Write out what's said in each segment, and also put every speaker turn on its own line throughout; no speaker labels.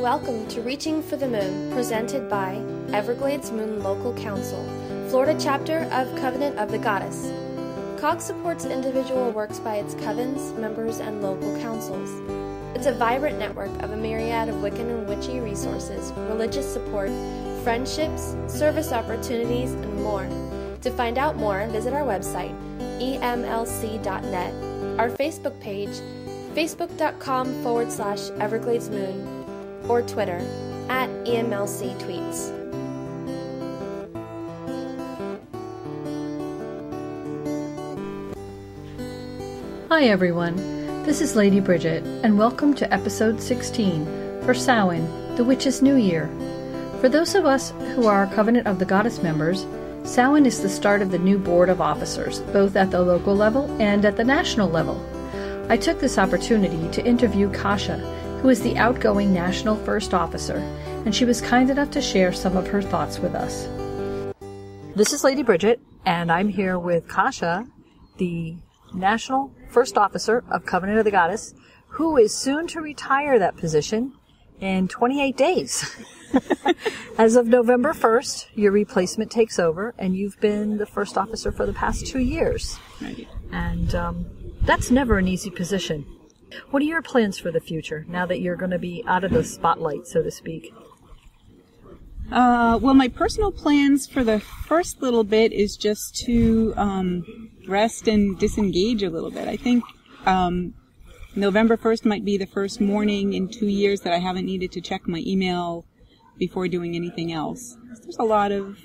welcome to Reaching for the Moon, presented by Everglades Moon Local Council, Florida chapter of Covenant of the Goddess. COG supports individual works by its covens, members, and local councils. It's a vibrant network of a myriad of Wiccan and witchy resources, religious support, friendships, service opportunities, and more. To find out more, visit our website, emlc.net, our Facebook page, facebook.com forward slash Everglades Moon, or Twitter at EMLC Tweets.
Hi everyone, this is Lady Bridget, and welcome to episode 16 for Samhain, the Witch's New Year. For those of us who are Covenant of the Goddess members, Samhain is the start of the new Board of Officers, both at the local level and at the national level. I took this opportunity to interview Kasha, who is the outgoing National First Officer, and she was kind enough to share some of her thoughts with us. This is Lady Bridget, and I'm here with Kasha, the National First Officer of Covenant of the Goddess, who is soon to retire that position in 28 days. As of November 1st, your replacement takes over, and you've been the first officer for the past two years.
Right.
And um, that's never an easy position. What are your plans for the future now that you're going to be out of the spotlight, so to speak?
Uh, well, my personal plans for the first little bit is just to um, rest and disengage a little bit. I think um, November 1st might be the first morning in two years that I haven't needed to check my email before doing anything else. There's a lot of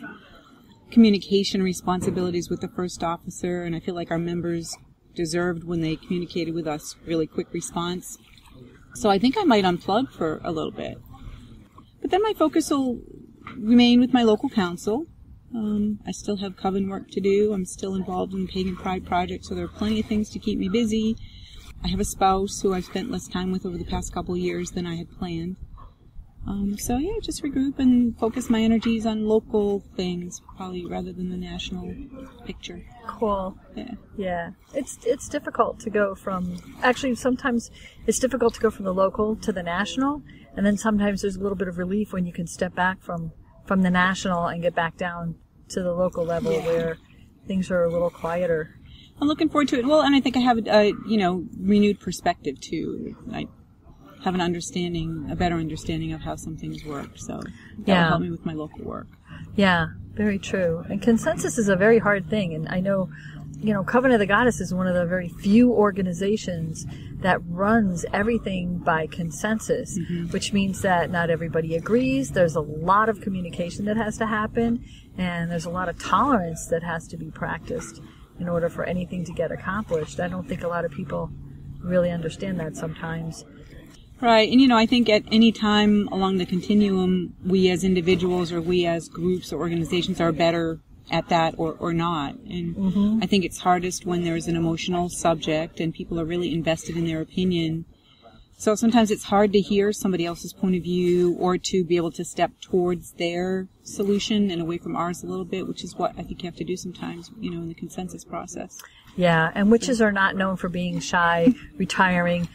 communication responsibilities with the first officer, and I feel like our members deserved when they communicated with us really quick response. So I think I might unplug for a little bit. But then my focus will remain with my local council. Um, I still have coven work to do. I'm still involved in the Pagan Pride Project, so there are plenty of things to keep me busy. I have a spouse who I've spent less time with over the past couple years than I had planned. Um, so yeah, just regroup and focus my energies on local things, probably rather than the national picture.
Cool.
Yeah.
Yeah, it's it's difficult to go from actually sometimes it's difficult to go from the local to the national, and then sometimes there's a little bit of relief when you can step back from from the national and get back down to the local level
Yeah.
where things are a little quieter.
I'm looking forward to it. Well, and I think I have a, you know renewed perspective too. I have an understanding, a better understanding of how some things work. So that
Yeah.
will help me with my local work.
Yeah, very true. And consensus is a very hard thing, and I know. You know, Covenant of the Goddess is one of the very few organizations that runs everything by consensus, mm-hmm. which means that not everybody agrees. There's a lot of communication that has to happen, and there's a lot of tolerance that has to be practiced in order for anything to get accomplished. I don't think a lot of people really understand that sometimes.
Right, and you know, I think at any time along the continuum, we as individuals or we as groups or organizations are better at that or, or not. And mm-hmm. I think it's hardest when there's an emotional subject and people are really invested in their opinion. So sometimes it's hard to hear somebody else's point of view or to be able to step towards their solution and away from ours a little bit, which is what I think you have to do sometimes, you know, in the consensus process.
Yeah, and witches are not known for being shy, retiring,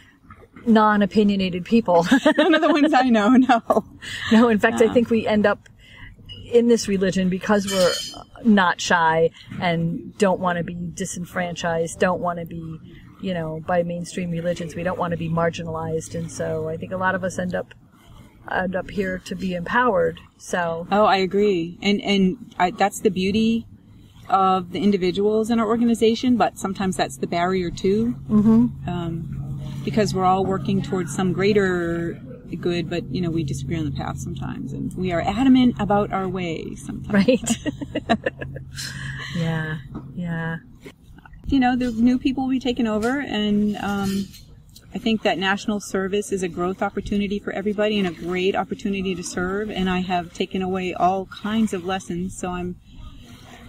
non-opinionated people.
None of the ones I know, no.
no, in fact, I think we end up in this religion because we're not shy and don't want to be disenfranchised, don't want to be, you know, by mainstream religions. We don't want to be marginalized, and so I think a lot of us end up end up here to be empowered. So
Oh, I agree, and and I, that's the beauty of the individuals in our organization, but sometimes that's the barrier too, mm-hmm. um, because we're all working towards some greater good, but you know we disagree on the path sometimes, and we are adamant about our way sometimes.
right. yeah, yeah.
You know, the new people will be taking over, and um, I think that national service is a growth opportunity for everybody and a great opportunity to serve. And I have taken away all kinds of lessons, so I'm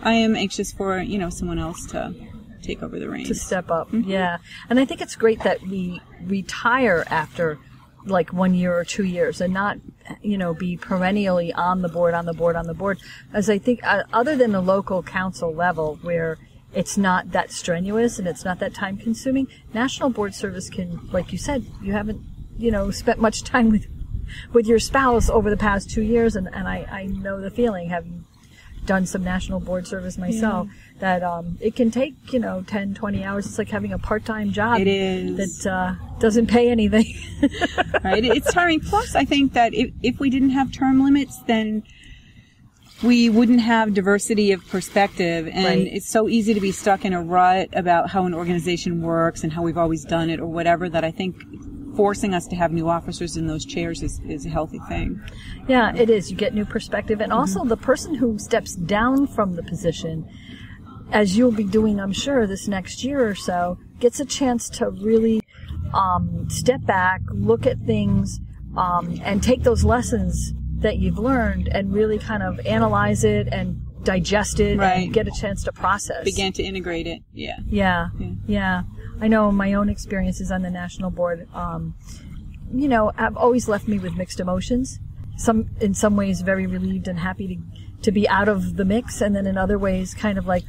I am anxious for you know someone else to take over the reins.
to step up. Yeah. And I think it's great that we retire after like one year or two years and not, you know, be perennially on the board, on the board, on the board. As I think, uh, other than the local council level where it's not that strenuous and it's not that time consuming, national board service can, like you said, you haven't, you know, spent much time with with your spouse over the past two years, and, and I, I know the feeling, having done some national board service myself, that um, it can take, you know, 10, 20 hours. It's like having a part-time job.
It is.
That uh, doesn't pay anything.
right? It's tiring. Plus, I think that if, if we didn't have term limits, then we wouldn't have diversity of perspective. And
Right.
it's so easy to be stuck in a rut about how an organization works and how we've always done it or whatever that I think forcing us to have new officers in those chairs is, is a healthy thing.
Yeah, it is. You get new perspective. And also, the person who steps down from the position, as you'll be doing, I'm sure, this next year or so, gets a chance to really um, step back, look at things, um, and take those lessons that you've learned and really kind of analyze it and digest it
Right.
and get a chance to process.
Begin to integrate it. Yeah.
Yeah,
Yeah.
yeah. I know my own experiences on the national board. Um, you know, have always left me with mixed emotions. Some, in some ways, very relieved and happy to to be out of the mix, and then in other ways, kind of like,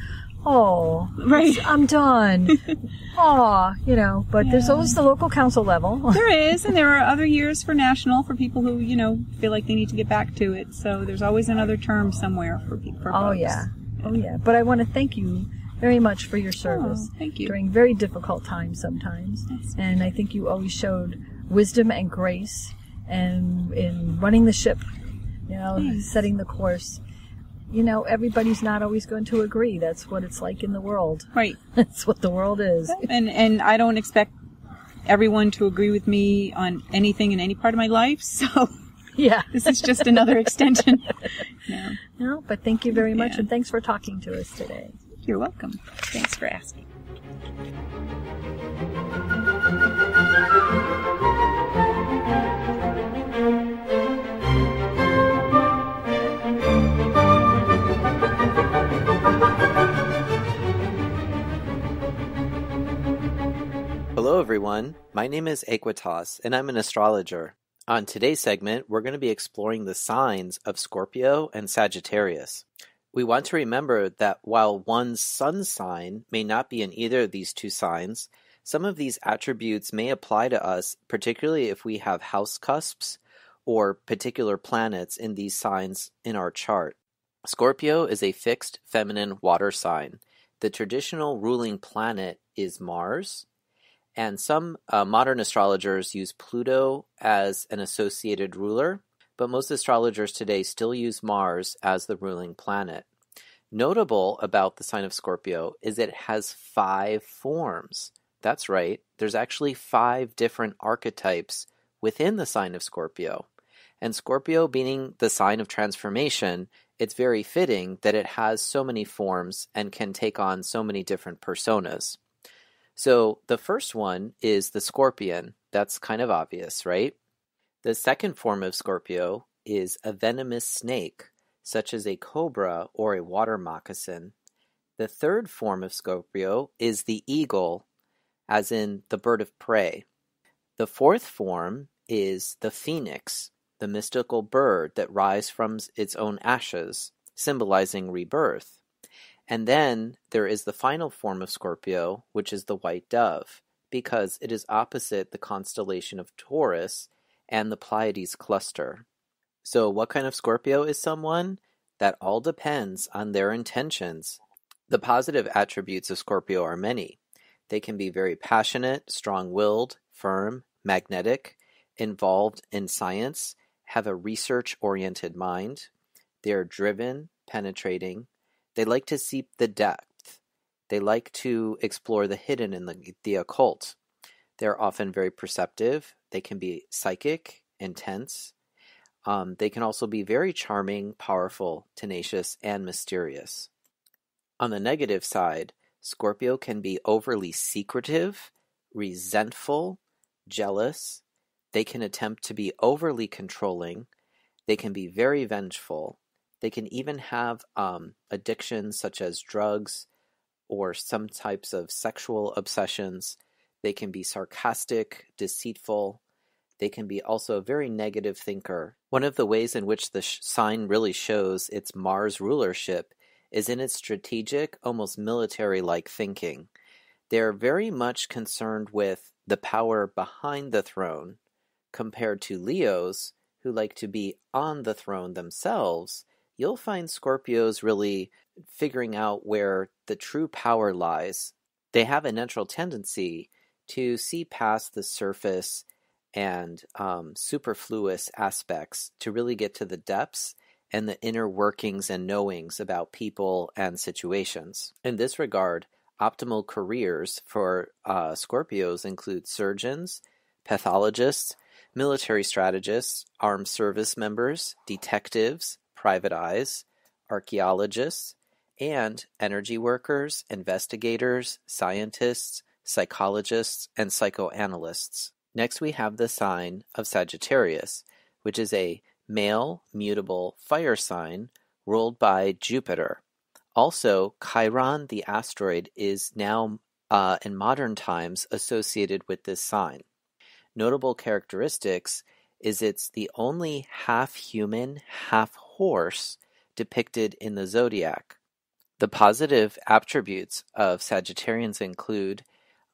oh,
Right.
I'm done. Aw, you know. But there's always the local council level.
There is, and there are other years for national for people who, you know, feel like they need to get back to it. So there's always another term somewhere for people.
Oh
folks.
yeah, oh yeah. But I want to thank you very much for your oh, service
Oh, thank you.
during very difficult times sometimes.
That's-
And I think you always showed wisdom and grace, and in running the ship, you know,
Thanks.
setting the course. You know, everybody's not always going to agree. That's what it's like in the world.
Right.
That's what the world is.
And and I don't expect everyone to agree with me on anything in any part of my life. So
Yeah.
this is just another extension. Yeah.
No, but thank you very much,
Yeah.
and thanks for talking to us today.
You're welcome. Thanks for asking.
My name is Aequitas, and I'm an astrologer. On today's segment, we're going to be exploring the signs of Scorpio and Sagittarius. We want to remember that while one's sun sign may not be in either of these two signs, some of these attributes may apply to us, particularly if we have house cusps or particular planets in these signs in our chart. Scorpio is a fixed feminine water sign. The traditional ruling planet is Mars, and some uh, modern astrologers use Pluto as an associated ruler, but most astrologers today still use Mars as the ruling planet. Notable about the sign of Scorpio is it has five forms. That's right, there's actually five different archetypes within the sign of Scorpio. And Scorpio being the sign of transformation, it's very fitting that it has so many forms and can take on so many different personas. So the first one is the scorpion. That's kind of obvious, right? The second form of Scorpio is a venomous snake, such as a cobra or a water moccasin. The third form of Scorpio is the eagle, as in the bird of prey. The fourth form is the phoenix, the mystical bird that rises from its own ashes, symbolizing rebirth. And then there is the final form of Scorpio, which is the white dove, because it is opposite the constellation of Taurus and the Pleiades cluster. So, what kind of Scorpio is someone? That all depends on their intentions. The positive attributes of Scorpio are many. They can be very passionate, strong willed, firm, magnetic, involved in science, have a research oriented mind. They are driven, penetrating, they like to seek the depth. They like to explore the hidden and the, the occult. They're often very perceptive. They can be psychic, intense. Um, they can also be very charming, powerful, tenacious, and mysterious. On the negative side, Scorpio can be overly secretive, resentful, jealous. They can attempt to be overly controlling. They can be very vengeful. They can even have um, addictions such as drugs or some types of sexual obsessions. They can be sarcastic, deceitful. They can be also a very negative thinker. One of the ways in which the sh- sign really shows its Mars rulership is in its strategic, almost military like thinking. They're very much concerned with the power behind the throne compared to Leos, who like to be on the throne themselves, you'll find Scorpios really figuring out where the true power lies. They have a natural tendency to see past the surface and um, superfluous aspects to really get to the depths and the inner workings and knowings about people and situations. In this regard, optimal careers for uh, Scorpios include surgeons, pathologists, military strategists, armed service members, detectives, private eyes, archaeologists, and energy workers, investigators, scientists, psychologists, and psychoanalysts. Next, we have the sign of Sagittarius, which is a male mutable fire sign ruled by Jupiter. Also, Chiron, the asteroid, is now uh, in modern times associated with this sign. Notable characteristics is it's the only half human, half horse depicted in the zodiac. The positive attributes of Sagittarians include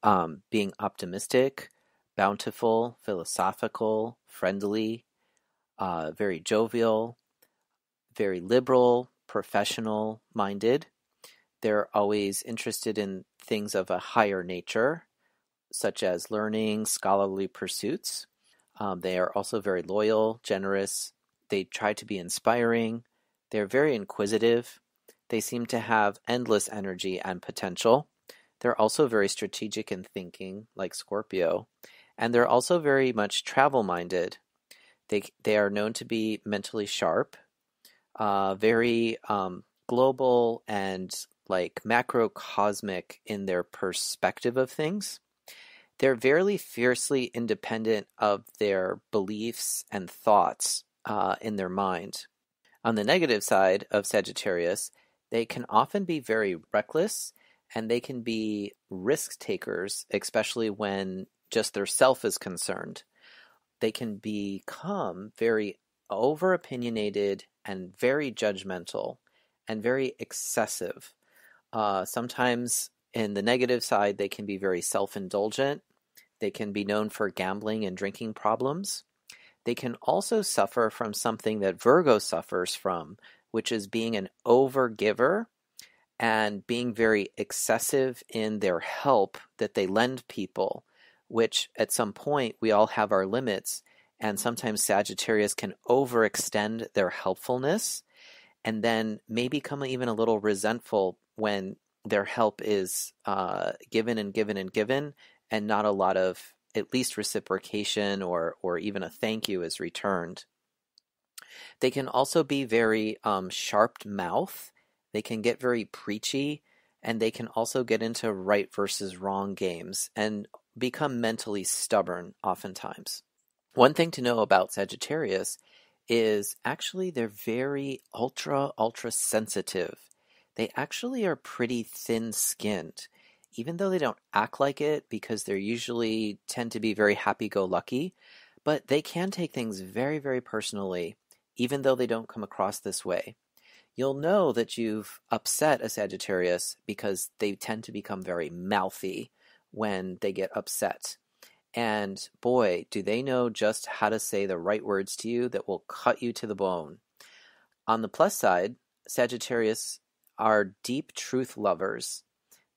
um, being optimistic, bountiful, philosophical, friendly, uh, very jovial, very liberal, professional minded. They're always interested in things of a higher nature, such as learning, scholarly pursuits. Um, they are also very loyal, generous. They try to be inspiring. They're very inquisitive. They seem to have endless energy and potential. They're also very strategic in thinking, like Scorpio, and they're also very much travel minded. They, they are known to be mentally sharp, uh, very um, global and like macrocosmic in their perspective of things. They're very fiercely independent of their beliefs and thoughts uh, in their mind. On the negative side of Sagittarius, they can often be very reckless and they can be risk takers, especially when just their self is concerned. They can become very over opinionated and very judgmental and very excessive. Uh, sometimes, in the negative side, they can be very self indulgent. They can be known for gambling and drinking problems. They can also suffer from something that Virgo suffers from, which is being an overgiver and being very excessive in their help that they lend people, which at some point we all have our limits. And sometimes Sagittarius can overextend their helpfulness and then may become even a little resentful when their help is uh, given and given and given, and not a lot of at least reciprocation or or even a thank you is returned. They can also be very um, sharp mouth they can get very preachy and they can also get into right versus wrong games and become mentally stubborn oftentimes. One thing to know about Sagittarius is actually they're very ultra, ultra sensitive. They actually are pretty thin skinned, even though they don't act like it because they're usually tend to be very happy go lucky, but they can take things very, very personally, even though they don't come across this way you'll know that you've upset a Sagittarius because they tend to become very mouthy when they get upset. And boy, do they know just how to say the right words to you that will cut you to the bone. On the plus side, Sagittarius are deep truth lovers.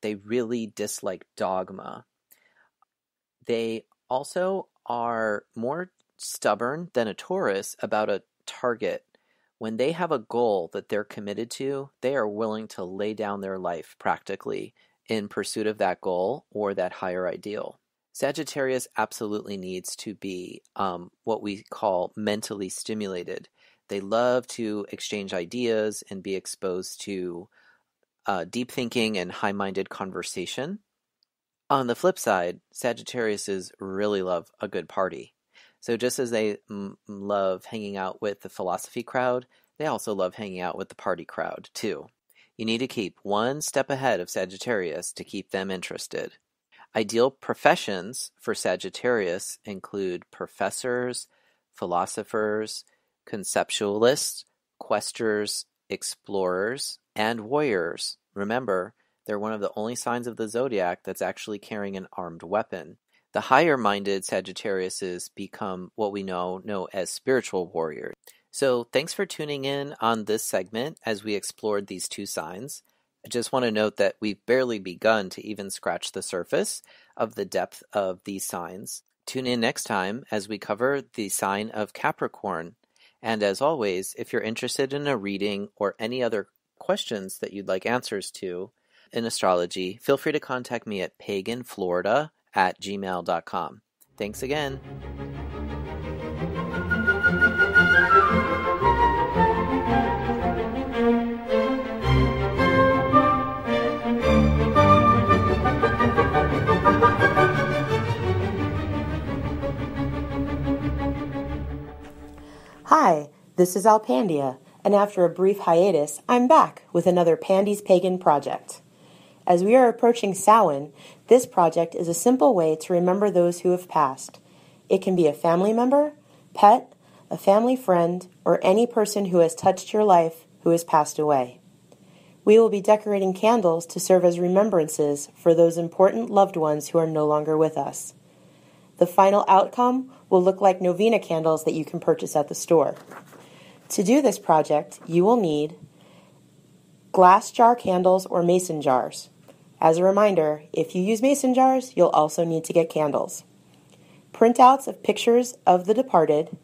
They really dislike dogma. They also are more stubborn than a Taurus about a target when they have a goal that they're committed to, they are willing to lay down their life practically in pursuit of that goal or that higher ideal. Sagittarius absolutely needs to be um, what we call mentally stimulated. They love to exchange ideas and be exposed to uh, deep thinking and high minded conversation. On the flip side, Sagittariuses really love a good party. So just as they m- love hanging out with the philosophy crowd, they also love hanging out with the party crowd, too. You need to keep one step ahead of Sagittarius to keep them interested. Ideal professions for Sagittarius include professors, philosophers, conceptualists, questers, explorers, and warriors. Remember, they're one of the only signs of the zodiac that's actually carrying an armed weapon. The higher minded Sagittariuses become what we know know as spiritual warriors. So, thanks for tuning in on this segment as we explored these two signs. I just want to note that we've barely begun to even scratch the surface of the depth of these signs. Tune in next time as we cover the sign of Capricorn. And as always, if you're interested in a reading or any other questions that you'd like answers to in astrology, feel free to contact me at paganflorida at gmail.com. Thanks again.
Hi, this is Alpandia, and after a brief hiatus, I'm back with another Pandie's Pagan project. As we are approaching Samhain, this project is a simple way to remember those who have passed. It can be a family member, pet, a family friend, or any person who has touched your life who has passed away. We will be decorating candles to serve as remembrances for those important loved ones who are no longer with us. The final outcome will look like novena candles that you can purchase at the store. To do this project, you will need glass jar candles or mason jars. As a reminder, if you use mason jars, you'll also need to get candles. Printouts of pictures of the departed,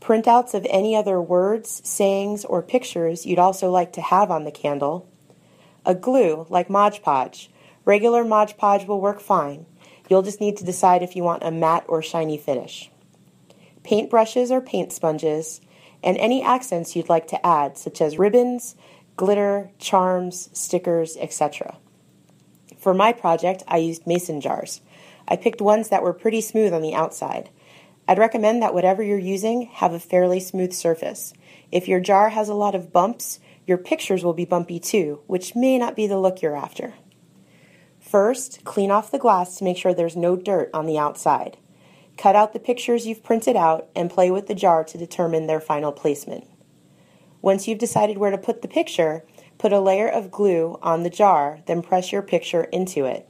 printouts of any other words, sayings, or pictures you'd also like to have on the candle, a glue like Mod Podge. Regular Mod Podge will work fine. You'll just need to decide if you want a matte or shiny finish. Paint brushes or paint sponges, and any accents you'd like to add, such as ribbons, glitter, charms, stickers, etc. For my project, I used mason jars. I picked ones that were pretty smooth on the outside. I'd recommend that whatever you're using have a fairly smooth surface. If your jar has a lot of bumps, your pictures will be bumpy too, which may not be the look you're after. First, clean off the glass to make sure there's no dirt on the outside. Cut out the pictures you've printed out and play with the jar to determine their final placement. Once you've decided where to put the picture, put a layer of glue on the jar, then press your picture into it.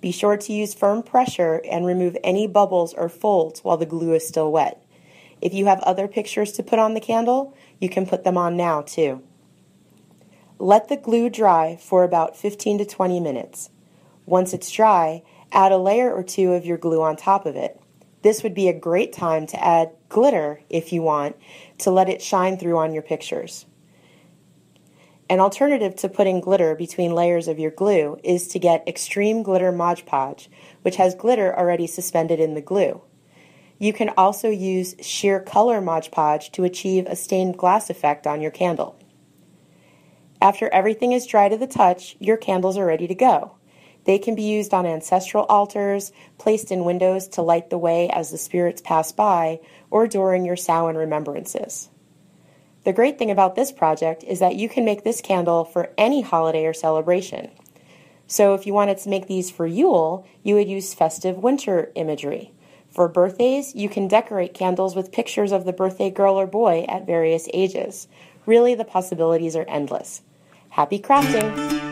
Be sure to use firm pressure and remove any bubbles or folds while the glue is still wet. If you have other pictures to put on the candle, you can put them on now too. Let the glue dry for about 15 to 20 minutes. Once it's dry, add a layer or two of your glue on top of it. This would be a great time to add glitter if you want to let it shine through on your pictures. An alternative to putting glitter between layers of your glue is to get Extreme Glitter Mod Podge, which has glitter already suspended in the glue. You can also use sheer color Mod Podge to achieve a stained glass effect on your candle. After everything is dry to the touch, your candles are ready to go. They can be used on ancestral altars, placed in windows to light the way as the spirits pass by, or during your Samhain remembrances. The great thing about this project is that you can make this candle for any holiday or celebration. So if you wanted to make these for Yule, you would use festive winter imagery. For birthdays, you can decorate candles with pictures of the birthday girl or boy at various ages. Really, the possibilities are endless. Happy crafting!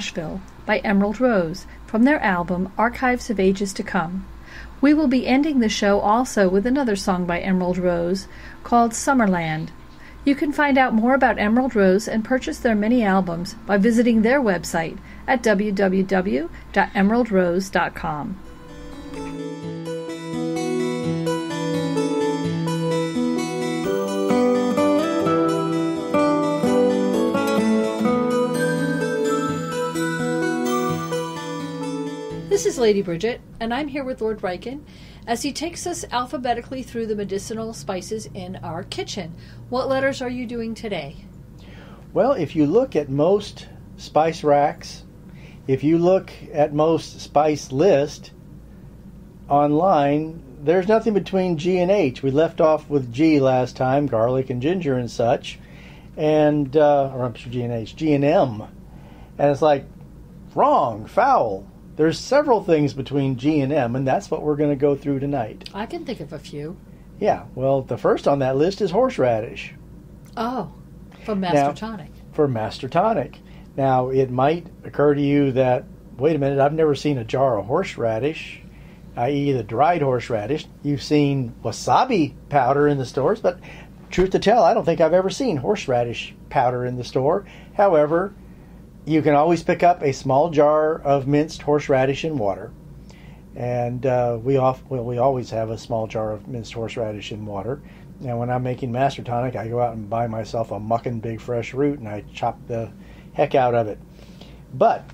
Asheville by Emerald Rose from their album Archives of Ages to Come. We will be ending the show also with another song by Emerald Rose called Summerland. You can find out more about Emerald Rose and purchase their many albums by visiting their website at www.emeraldrose.com. This is Lady Bridget, and I'm here with Lord Rieking as he takes us alphabetically through the medicinal spices in our kitchen. What letters are you doing today?
Well, if you look at most spice racks, if you look at most spice list online, there's nothing between G and H. We left off with G last time, garlic and ginger and such, and uh, or I'm sure G and H, G and M, and it's like wrong, foul. There's several things between G and M, and that's what we're going to go through tonight.
I can think of a few.
Yeah, well, the first on that list is horseradish.
Oh, from Master
Now-
Tonic.
for Master Tonic. Now, it might occur to you that, wait a minute, I've never seen a jar of horseradish, i.e., the dried horseradish. You've seen wasabi powder in the stores, but truth to tell, I don't think I've ever seen horseradish powder in the store. However, you can always pick up a small jar of minced horseradish in water. And uh, we off, well, we always have a small jar of minced horseradish in water. And when I'm making master tonic, I go out and buy myself a mucking big fresh root and I chop the heck out of it. But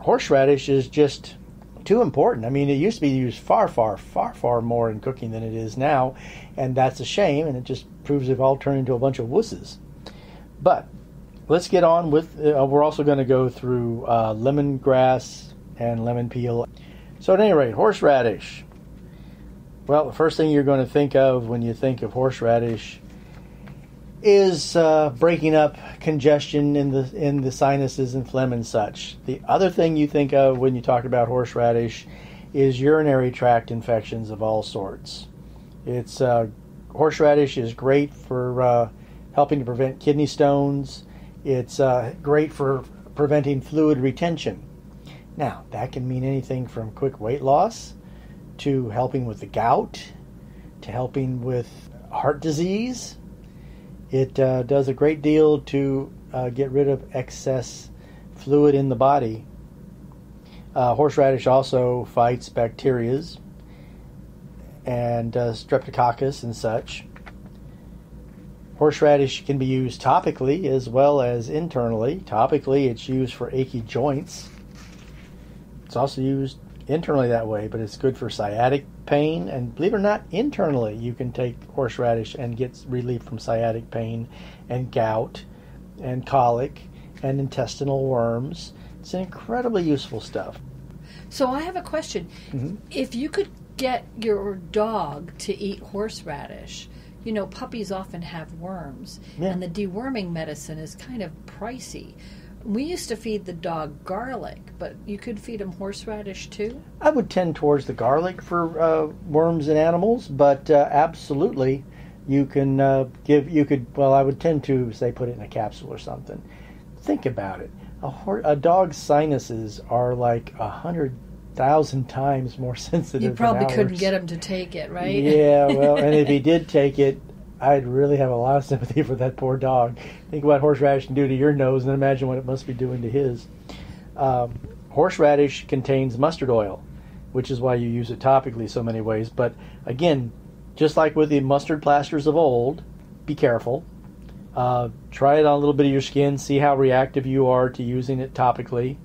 horseradish is just too important. I mean, it used to be used far, far, far, far more in cooking than it is now, and that's a shame. And it just proves they've all turned into a bunch of wusses. But let's get on with. Uh, we're also going to go through uh, lemongrass and lemon peel. So at any rate, horseradish. Well, the first thing you're going to think of when you think of horseradish is uh, breaking up congestion in the in the sinuses and phlegm and such. The other thing you think of when you talk about horseradish is urinary tract infections of all sorts. It's uh, horseradish is great for uh, helping to prevent kidney stones. It's uh, great for preventing fluid retention. Now that can mean anything from quick weight loss to helping with the gout to helping with heart disease. It uh, does a great deal to uh, get rid of excess fluid in the body. Uh, horseradish also fights bacterias and uh, streptococcus and such. Horseradish can be used topically as well as internally. Topically, it's used for achy joints. It's also used internally that way, but it's good for sciatic pain. And believe it or not, internally, you can take horseradish and get relief from sciatic pain and gout and colic and intestinal worms. It's incredibly useful stuff.
So I have a question.
Mm-hmm.
If you could get your dog to eat horseradish, you know, puppies often have worms,
Yeah.
and the deworming medicine is kind of pricey. We used to feed the dog garlic, but you could feed him horseradish too.
I would tend towards the garlic for uh, worms and animals, but uh, absolutely, you can uh, give. You could. Well, I would tend to say put it in a capsule or something. Think about it. A, hor- a dog's sinuses are like a hundred thousand times more sensitive.
You probably couldn't get him to take it, right?
Yeah, well, and if he did take it, I'd really have a lot of sympathy for that poor dog. Think what horseradish can do to your nose, and imagine what it must be doing to his. Um, horseradish contains mustard oil, which is why you use it topically so many ways. But again, just like with the mustard plasters of old, be careful. Uh, try it on a little bit of your skin, see how reactive you are to using it topically.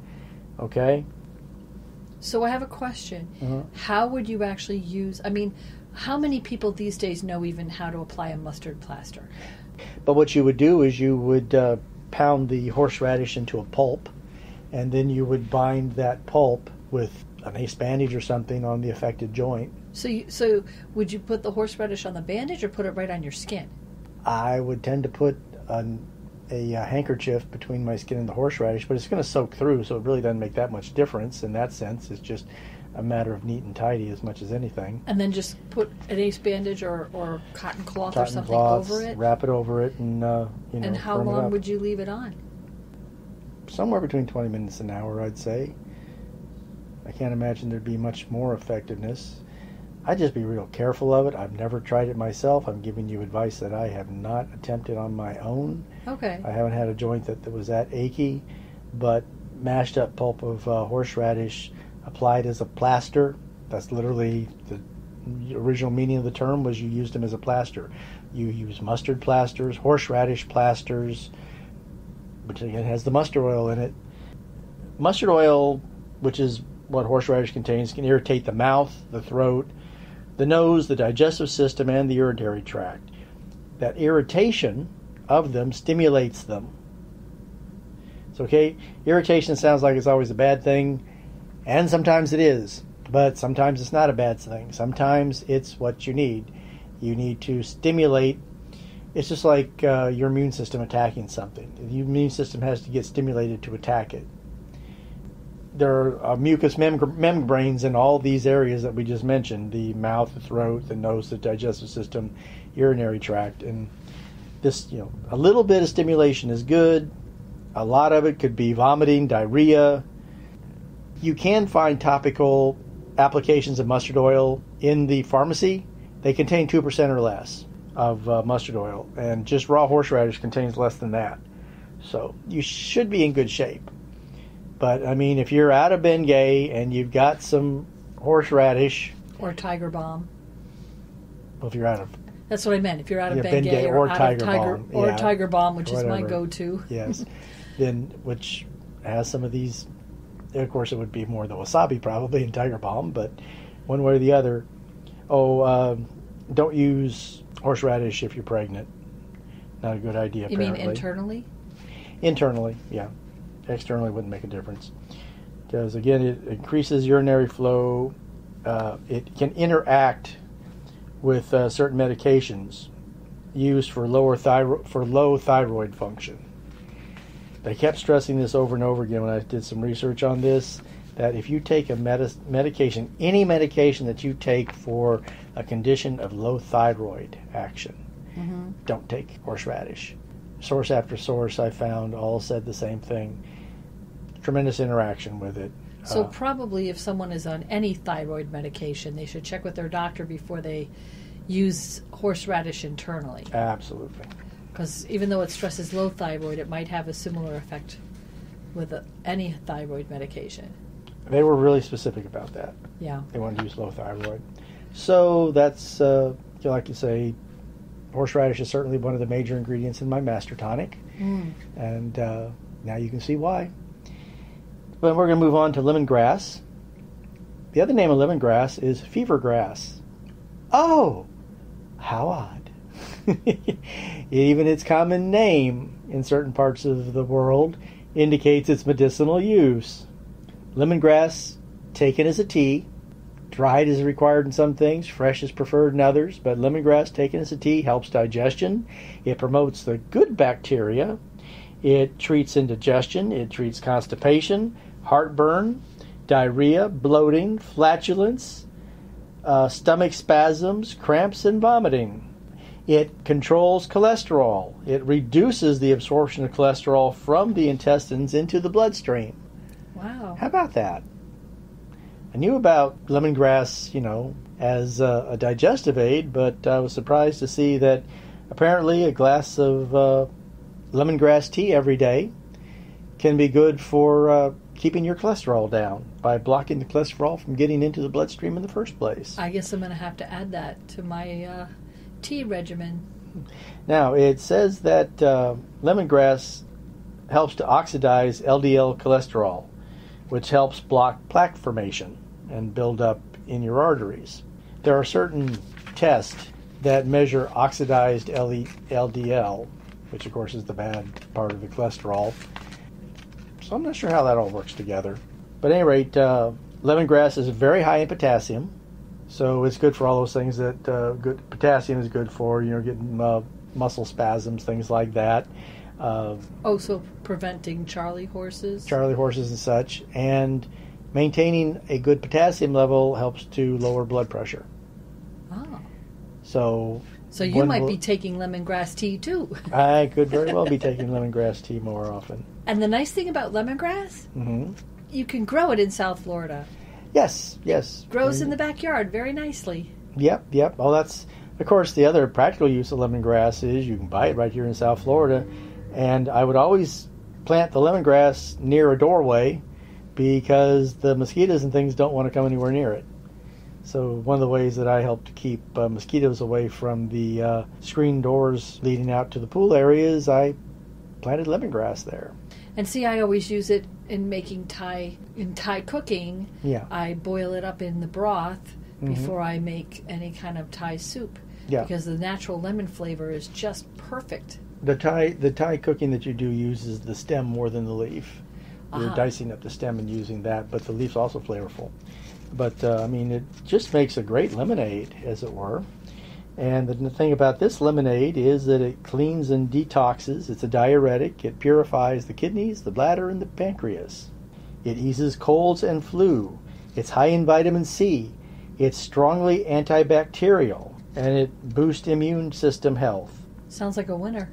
Okay?
So I have a question.
Uh-huh.
How would you actually use? I mean, how many people these days know even how to apply a mustard plaster?
But what you would do is you would uh, pound the horseradish into a pulp, and then you would bind that pulp with an ace bandage or something on the affected joint.
So, you, so would you put the horseradish on the bandage or put it right on your skin?
I would tend to put an, a, uh handkerchief between my skin and the horseradish, but it's going to soak through, so it really doesn't make that much difference in that sense. It's just a matter of neat and tidy as much as anything.
And then just put an ace bandage or, or cotton cloth or something
cloths,
over it.
wrap it over it, and uh, you know.
and how long would you leave it on?
somewhere between 20 minutes and an hour, I'd say. I can't imagine there'd be much more effectiveness. I'd just be real careful of it. I've never tried it myself. I'm giving you advice that I have not attempted on my own.
Okay.
I haven't had a joint that, that was that achy, but mashed up pulp of uh, horseradish applied as a plaster. That's literally the original meaning of the term was you used them as a plaster. You use mustard plasters, horseradish plasters, which again has the mustard oil in it. Mustard oil, which is what horseradish contains, can irritate the mouth, the throat, the nose, the digestive system, and the urinary tract. That irritation of them stimulates them. It's okay. Irritation sounds like it's always a bad thing, and sometimes it is, but sometimes it's not a bad thing. Sometimes it's what you need. You need to stimulate. It's just like uh, your immune system attacking something. The immune system has to get stimulated to attack it. There are uh, mucous mem- membranes in all these areas that we just mentioned the mouth, the throat, the nose, the digestive system, urinary tract. And this, you know, a little bit of stimulation is good. A lot of it could be vomiting, diarrhea. You can find topical applications of mustard oil in the pharmacy. They contain 2% or less of uh, mustard oil, and just raw horseradish contains less than that. So you should be in good shape. But I mean, if you're out of Bengay and you've got some horseradish,
Or Tiger Balm.
well, if you're out of
That's what I meant. If you're out of
Yeah,
Bengay,
Bengay
or,
or
out
Tiger
of Tiger
Balm,
or
yeah.
Tiger Balm, which is my go-to.
yes, then which has some of these. Of course, it would be more the wasabi probably and tiger balm, but one way or the other. Oh, um, don't use horseradish if you're pregnant. Not a good idea.
You mean internally?
Internally, yeah. Externally wouldn't make a difference. Because again, it increases urinary flow. Uh, it can interact with uh, certain medications used for lower thyroid for low thyroid function. They kept stressing this over and over again when I did some research on this. That if you take a medis- medication, any medication that you take for a condition of low thyroid action, don't take horseradish source after source I found all said the same thing. Tremendous interaction with it.
So
Uh,
probably if someone is on any thyroid medication, they should check with their doctor before they use horseradish internally.
absolutely.
Because even though it stresses low thyroid, it might have a similar effect with uh any thyroid medication.
They were really specific about that.
Yeah.
They wanted to use low thyroid. So that's, uh, like you say, horseradish is certainly one of the major ingredients in my master tonic. And uh, now you can see why. But we're going to move on to lemongrass. The other name of lemongrass is fever grass. Oh, how odd. Even its common name in certain parts of the world indicates its medicinal use. Lemongrass, taken as a tea, dried is required in some things, fresh is preferred in others, but lemongrass taken as a tea helps digestion. It promotes the good bacteria. It treats indigestion, it treats constipation, heartburn, diarrhea, bloating, flatulence, uh, stomach spasms, cramps, and vomiting. It controls cholesterol. It reduces the absorption of cholesterol from the intestines into the bloodstream.
Wow.
How about that? I knew about lemongrass, you know, as a, a digestive aid, but I was surprised to see that apparently a glass of uh, lemongrass tea every day can be good for uh, keeping your cholesterol down by blocking the cholesterol from getting into the bloodstream in the first place.
I guess I'm going to have to add that to my uh, tea regimen.
Now, it says that uh, lemongrass helps to oxidize LDL cholesterol, which helps block plaque formation and build up in your arteries. There are certain tests that measure oxidized LDL, which of course is the bad part of the cholesterol. So I'm not sure how that all works together. But at any rate, uh, lemongrass is very high in potassium, so it's good for all those things that uh, good potassium is good for. You know, getting uh, muscle spasms, things like that. Uh,
Oh, so preventing Charlie horses?
Charlie horses and such, and maintaining a good potassium level helps to lower blood pressure.
Oh.
So
So you might
will-
be taking lemongrass tea too.
I could very well be taking lemongrass tea more often.
And the nice thing about lemongrass,
hmm
you can grow it in South Florida.
Yes, yes.
Grows in the backyard very nicely.
Yep, yep. Well, that's of course the other practical use of lemongrass is you can buy it right here in South Florida, and I would always plant the lemongrass near a doorway because the mosquitoes and things don't want to come anywhere near it. So one of the ways that I help to keep uh, mosquitoes away from the uh, screen doors leading out to the pool area is I planted lemongrass there.
And see, I always use it in making Thai in Thai cooking.
Yeah,
I boil it up in the broth before I make any kind of Thai soup
yeah.
because the natural lemon flavor is just perfect.
The Thai the Thai cooking that you do uses the stem more than the leaf. You're
Uh-huh.
dicing up the stem and using that, but the leaf's also flavorful. But uh, I mean, it just makes a great lemonade, as it were. And the thing about this lemonade is that it cleans and detoxes. It's a diuretic. It purifies the kidneys, the bladder, and the pancreas. It eases colds and flu. It's high in vitamin C. It's strongly antibacterial, and it boosts immune system health.
Sounds like a winner.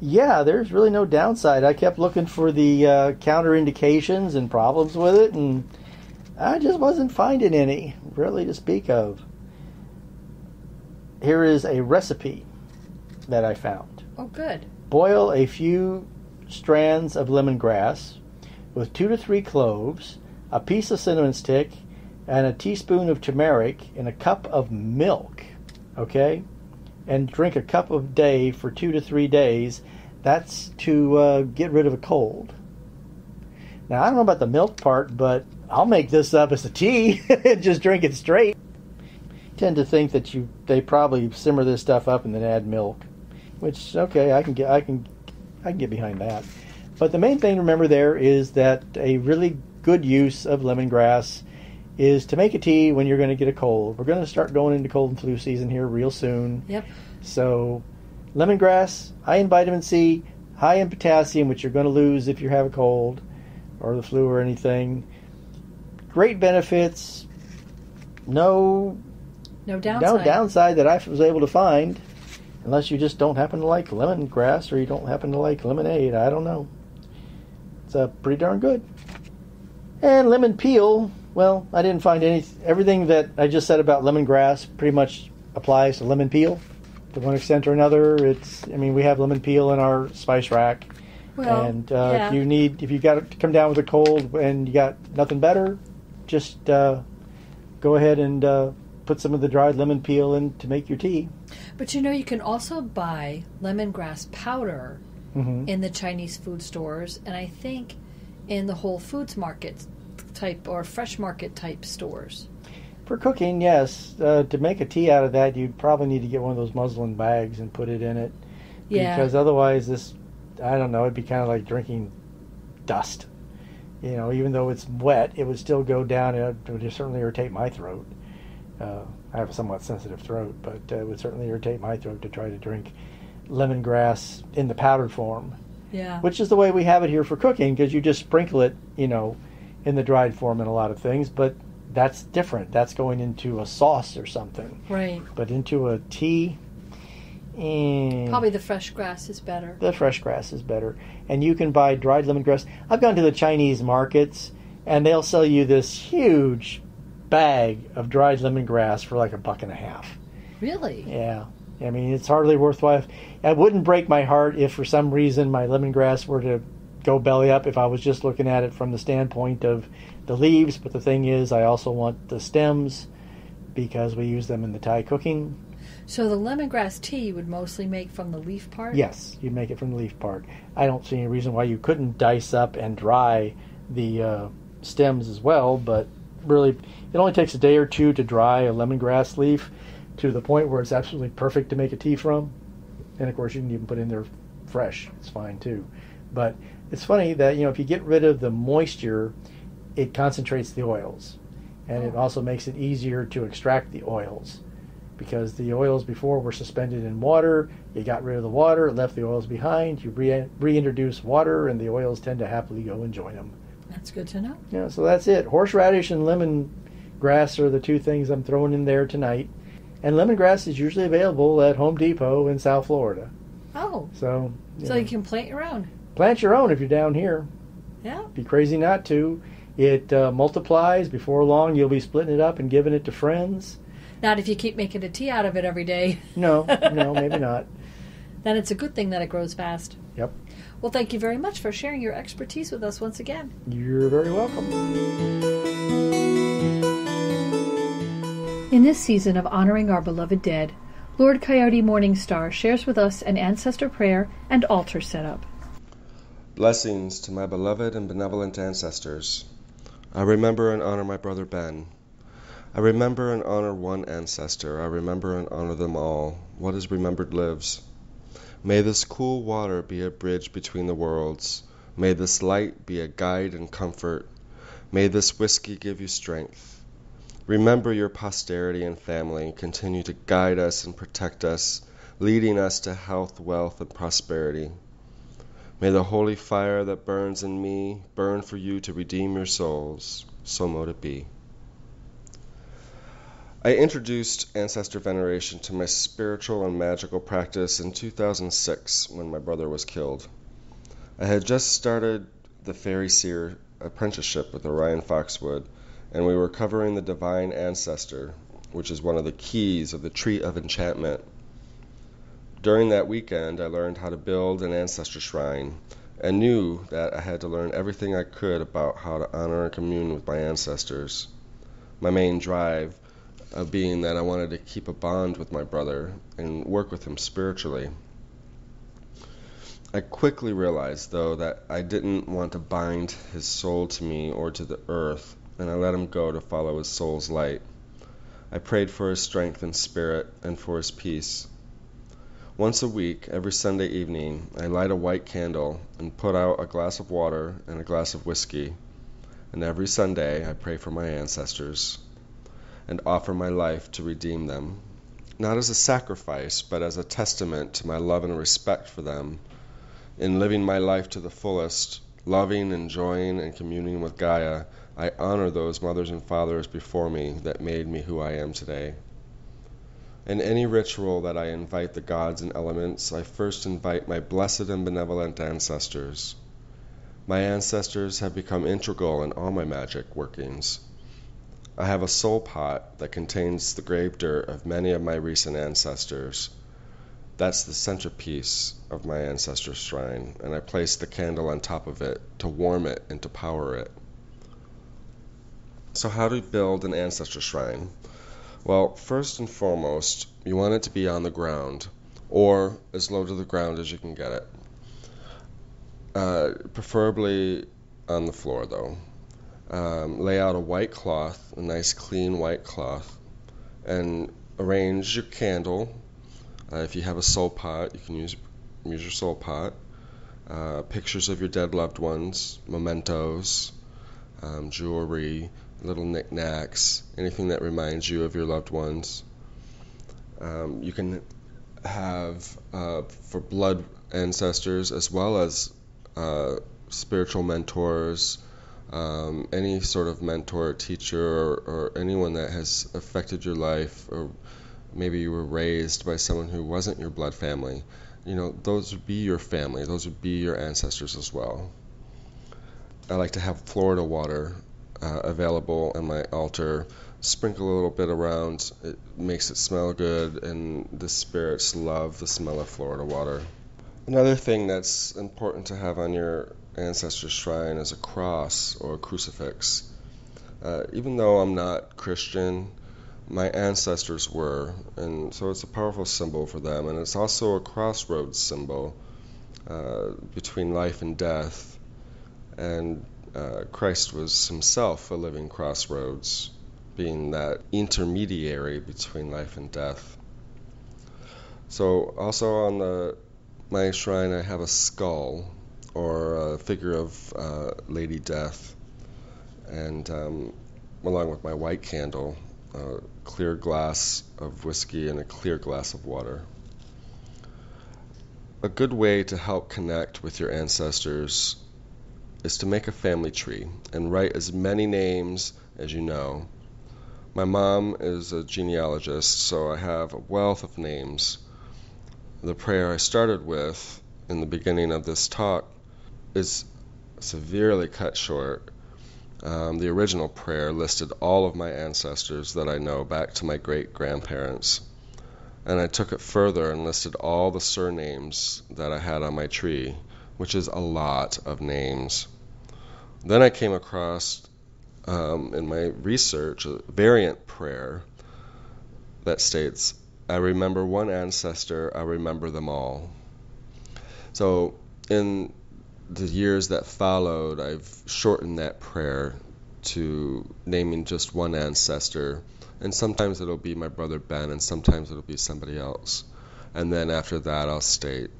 Yeah, there's really no downside. I kept looking for the uh, counterindications and problems with it, and I just wasn't finding any really to speak of. Here is a recipe that I found.
Oh, good.
Boil a few strands of lemongrass with two to three cloves, a piece of cinnamon stick, and a teaspoon of turmeric in a cup of milk. Okay? And drink a cup a day for two to three days. That's to uh, get rid of a cold. Now, I don't know about the milk part, but I'll make this up as a tea and just drink it straight. Tend to think that you they probably simmer this stuff up and then add milk, which okay, I can get I can I can get behind that. But the main thing to remember there is that a really good use of lemongrass is to make a tea when you're going to get a cold. We're going to start going into cold and flu season here real soon.
Yep.
So, lemongrass, high in vitamin C, high in potassium, which you're going to lose if you have a cold or the flu or anything. Great benefits. No,
No downside.
no downside that I was able to find, unless you just don't happen to like lemongrass or you don't happen to like lemonade. I don't know. It's uh, pretty darn good. And lemon peel. Well, I didn't find any. Everything that I just said about lemongrass pretty much applies to lemon peel, to one extent or another. It's. I mean, we have lemon peel in our spice rack,
Well,
and uh,
yeah.
if you need, if you've got to come down with a cold and you got nothing better, just uh, go ahead and uh, put some of the dried lemon peel in to make your tea.
But you know, you can also buy lemongrass powder
hmm
in the Chinese food stores, and I think in the Whole Foods market type or fresh market type stores.
For cooking, yes. Uh, to make a tea out of that, you'd probably need to get one of those muslin bags and put it in it.
Yeah.
Because otherwise, this, I don't know, it'd be kind of like drinking dust. You know, even though it's wet, it would still go down. and It would certainly irritate my throat. Uh, I have a somewhat sensitive throat, but uh, it would certainly irritate my throat to try to drink lemongrass in the powdered form,
Yeah.
which is the way we have it here for cooking, because you just sprinkle it, you know, in the dried form in a lot of things. But that's different. That's going into a sauce or something.
right.
But into a tea, eh,
Probably the fresh grass is better.
the fresh grass is better. And you can buy dried lemongrass. I've gone to the Chinese markets, and they'll sell you this huge bag of dried lemongrass for like a buck and a half.
Really?
Yeah. I mean, it's hardly worthwhile. It wouldn't break my heart if for some reason my lemongrass were to go belly up if I was just looking at it from the standpoint of the leaves. But the thing is, I also want the stems because we use them in the Thai cooking.
So the lemongrass tea you would mostly make from the leaf part?
Yes, you'd make it from the leaf part. I don't see any reason why you couldn't dice up and dry the uh, stems as well, but really, it only takes a day or two to dry a lemongrass leaf to the point where it's absolutely perfect to make a tea from. And of course, you can even put in there fresh. It's fine too. But it's funny that you know if you get rid of the moisture, it concentrates the oils, and it oh. also makes it easier to extract the oils because the oils before were suspended in water. You got rid of the water, left the oils behind. You re- reintroduce water, and the oils tend to happily go and join them.
That's good to know.
Yeah, so that's it. Horseradish and lemon grass are the two things I'm throwing in there tonight. And lemongrass is usually available at Home Depot in South Florida.
Oh,
So, you
so
know,
you can plant your own.
plant your own if you're down here.
Yeah.
Be crazy not to. It uh, multiplies. Before long, you'll be splitting it up and giving it to friends.
Not if you keep making a tea out of it every day.
No, no, maybe not.
Then it's a good thing that it grows fast.
Yep.
Well, thank you very much for sharing your expertise with us once again.
You're very welcome.
In this season of honoring our beloved dead, Lord Coyote Morningstar shares with us an ancestor prayer and altar setup.
Blessings to my beloved and benevolent ancestors. I remember and honor my brother Ben. I remember and honor one ancestor. I remember and honor them all. What is remembered lives. May this cool water be a bridge between the worlds. May this light be a guide and comfort. May this whiskey give you strength. Remember your posterity and family. and Continue to guide us and protect us, leading us to health, wealth, and prosperity. May the holy fire that burns in me burn for you to redeem your souls. So mote it be. I introduced ancestor veneration to my spiritual and magical practice in 2006 when my brother was killed. I had just started the Fairy Seer apprenticeship with Orion Foxwood, and we were covering the Divine Ancestor, which is one of the keys of the Tree of Enchantment. During that weekend, I learned how to build an ancestor shrine and knew that I had to learn everything I could about how to honor and commune with my ancestors. My main drive uh, being that I wanted to keep a bond with my brother and work with him spiritually. I quickly realized, though, that I didn't want to bind his soul to me or to the earth, and I let him go to follow his soul's light. I prayed for his strength and spirit and for his peace. Once a week, every Sunday evening, I light a white candle and put out a glass of water and a glass of whiskey. And every Sunday, I pray for my ancestors and offer my life to redeem them, not as a sacrifice, but as a testament to my love and respect for them. In living my life to the fullest, loving, enjoying, and communing with Gaia, I honor those mothers and fathers before me that made me who I am today. In any ritual that I invite the gods and elements, I first invite my blessed and benevolent ancestors. My ancestors have become integral in all my magic workings. I have a soul pot that contains the grave dirt of many of my recent ancestors. That's the centerpiece of my ancestor shrine, and I place the candle on top of it to warm it and to power it. So, how do to build an ancestor shrine? Well, first and foremost, you want it to be on the ground, or as low to the ground as you can get it. Uh, preferably on the floor, though. Um, lay out a white cloth, a nice clean white cloth, and arrange your candle. Uh, if you have a soul pot, you can use use your soul pot. Uh, pictures of your dead loved ones, mementos, um, jewelry, little knickknacks, anything that reminds you of your loved ones. Um, you can have uh, for blood ancestors as well as uh, spiritual mentors, um, any sort of mentor, teacher, or, or anyone that has affected your life, or maybe you were raised by someone who wasn't your blood family. You know, those would be your family, those would be your ancestors as well. I like to have Florida water uh, available on my altar. Sprinkle a little bit around, it makes it smell good, and the spirits love the smell of Florida water. Another thing that's important to have on your ancestor shrine as a cross or a crucifix. Uh, even though I'm not Christian, my ancestors were, and so it's a powerful symbol for them, and it's also a crossroads symbol uh, between life and death. And uh, Christ was himself a living crossroads, being that intermediary between life and death. So, also on the my shrine, I have a skull or a figure of uh, Lady Death, and um, along with my white candle, a clear glass of whiskey and a clear glass of water. A good way to help connect with your ancestors is to make a family tree and write as many names as you know. My mom is a genealogist, so I have a wealth of names. The prayer I started with in the beginning of this talk is severely cut short. Um, the original prayer listed all of my ancestors that I know back to my great grandparents. And I took it further and listed all the surnames that I had on my tree, which is a lot of names. Then I came across um, in my research a variant prayer that states, I remember one ancestor, I remember them all. So in the years that followed, I've shortened that prayer to naming just one ancestor. And sometimes it'll be my brother Ben, and sometimes it'll be somebody else. And then after that, I'll state,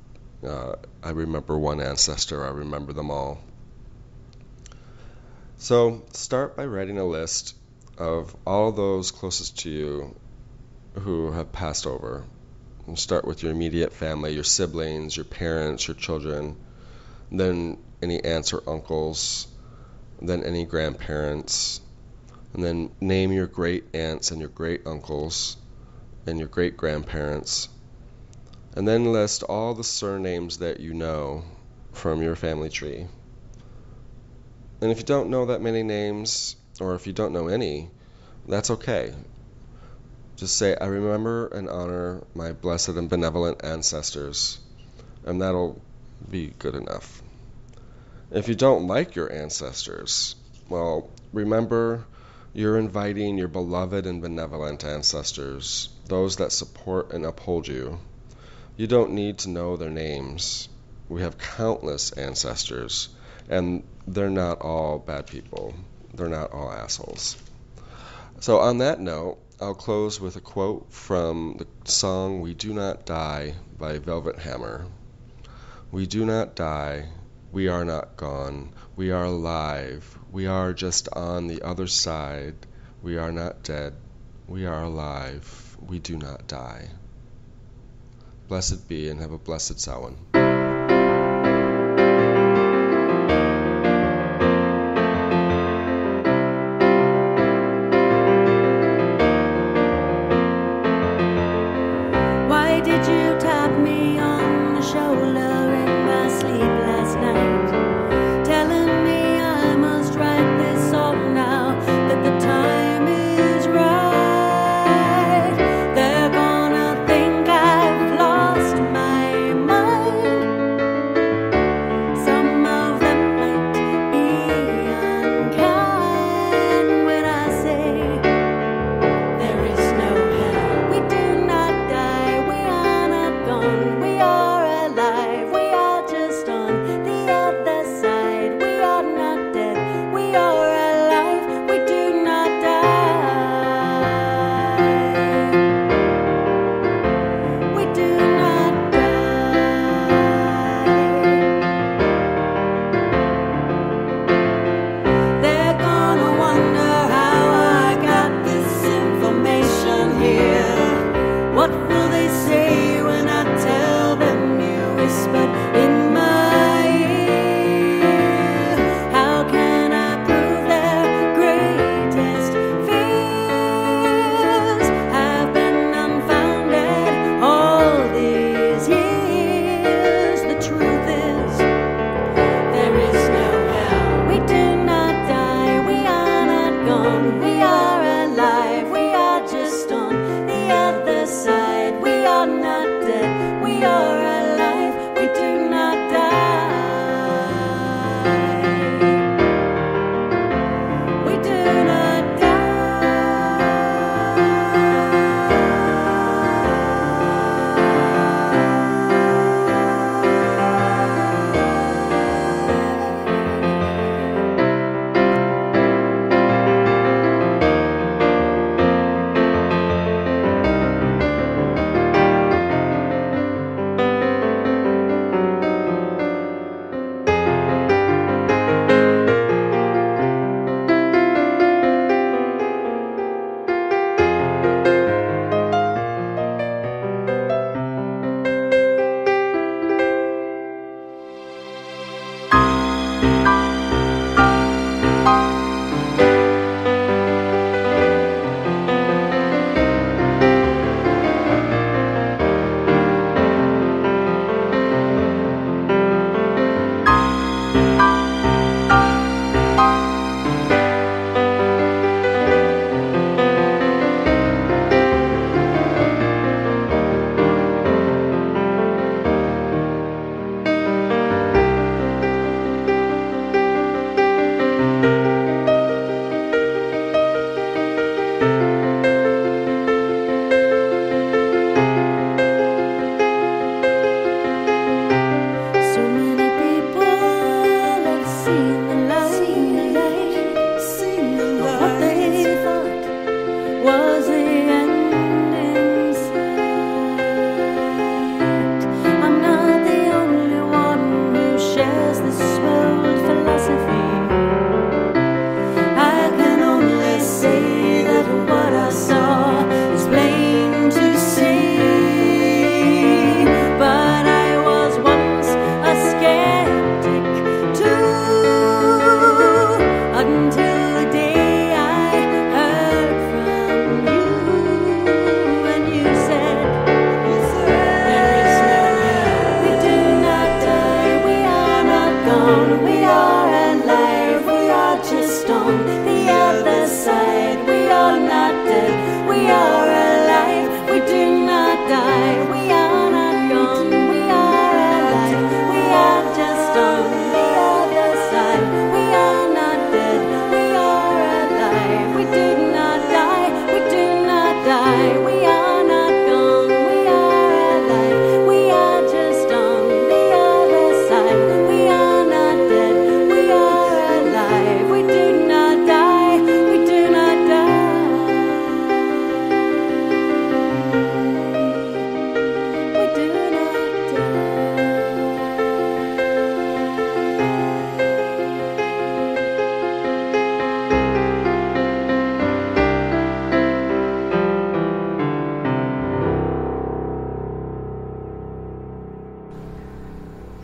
uh, I remember one ancestor, I remember them all. So start by writing a list of all those closest to you who have passed over. And start with your immediate family, your siblings, your parents, your children, then any aunts or uncles, then any grandparents, and then name your great aunts and your great uncles and your great grandparents, and then list all the surnames that you know from your family tree. And if you don't know that many names, or if you don't know any, that's okay. Just say, I remember and honor my blessed and benevolent ancestors, and that'll be good enough. If you don't like your ancestors, well, remember you're inviting your beloved and benevolent ancestors, those that support and uphold you. You don't need to know their names. We have countless ancestors and they're not all bad people. They're not all assholes. So, on that note, I'll close with a quote from the song We Do Not Die by Velvet Hammer. We do not die, we are not gone, we are alive, we are just on the other side, we are not dead, we are alive, we do not die. Blessed be and have a blessed Samhain.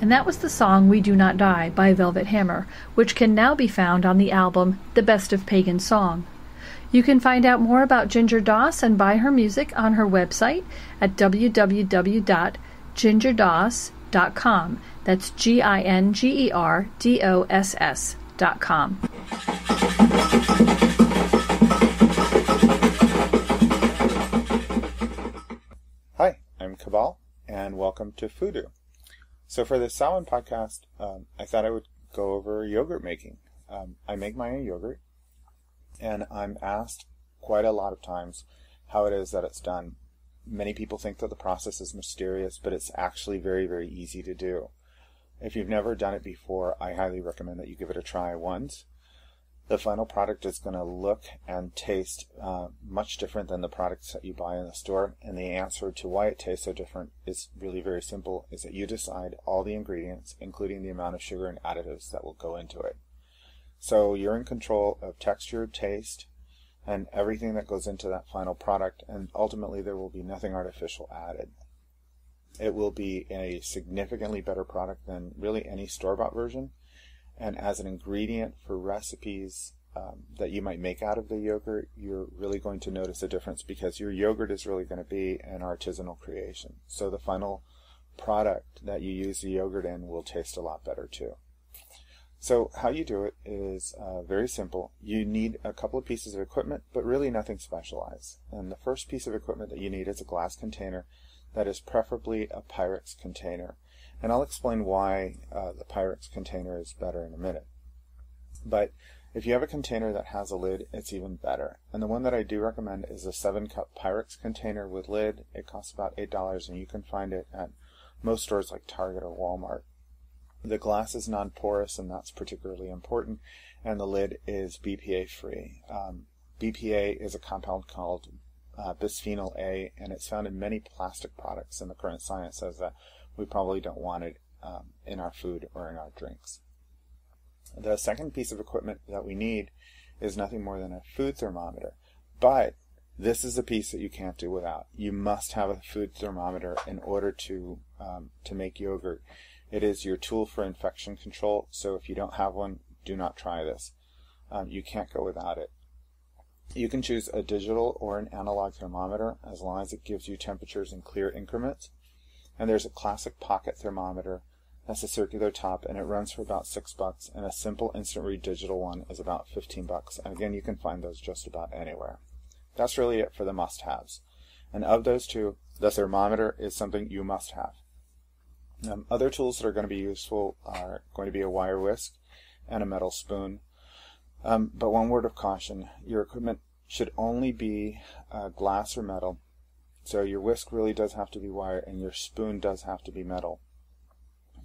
And that was the song We Do Not Die by Velvet Hammer, which can now be found on the album The Best of Pagan Song. You can find out more about Ginger Doss and buy her music on her website at www.gingerdoss.com. That's G I N G E R D O S S dot com.
Hi, I'm Qabal, and welcome to FooDoo. So for the Samhain podcast, um, I thought I would go over yogurt making. Um, I make my own yogurt, and I'm asked quite a lot of times how it is that it's done. Many people think that the process is mysterious, but it's actually very, very easy to do. If you've never done it before, I highly recommend that you give it a try once. The final product is going to look and taste uh, much different than the products that you buy in the store. And the answer to why it tastes so different is really very simple, is that you decide all the ingredients, including the amount of sugar and additives that will go into it. So you're in control of texture, taste, and everything that goes into that final product. And ultimately there will be nothing artificial added. It will be a significantly better product than really any store-bought version and as an ingredient for recipes um, that you might make out of the yogurt, you're really going to notice a difference because your yogurt is really going to be an artisanal creation. So the final product that you use the yogurt in will taste a lot better too. So how you do it is uh, very simple. You need a couple of pieces of equipment, but really nothing specialized. And the first piece of equipment that you need is a glass container that is preferably a Pyrex container. And I'll explain why uh, the Pyrex container is better in a minute. But if you have a container that has a lid, it's even better. And the one that I do recommend is a 7 cup Pyrex container with lid. It costs about $8 and you can find it at most stores like Target or Walmart. The glass is non-porous and that's particularly important. And the lid is BPA free. Um, BPA is a compound called uh, bisphenol A and it's found in many plastic products and the current science says that we probably don't want it um, in our food or in our drinks. The second piece of equipment that we need is nothing more than a food thermometer. But this is a piece that you can't do without. You must have a food thermometer in order to um, to make yogurt. It is your tool for infection control. So if you don't have one, do not try this. Um, you can't go without it. You can choose a digital or an analog thermometer as long as it gives you temperatures in clear increments. And there's a classic pocket thermometer that's a circular top and it runs for about six bucks and a simple instant read digital one is about 15 bucks. And again, you can find those just about anywhere. That's really it for the must-haves. And of those two, the thermometer is something you must have. Um, other tools that are going to be useful are going to be a wire whisk and a metal spoon. Um, but one word of caution, your equipment should only be uh, glass or metal. So your whisk really does have to be wire and your spoon does have to be metal.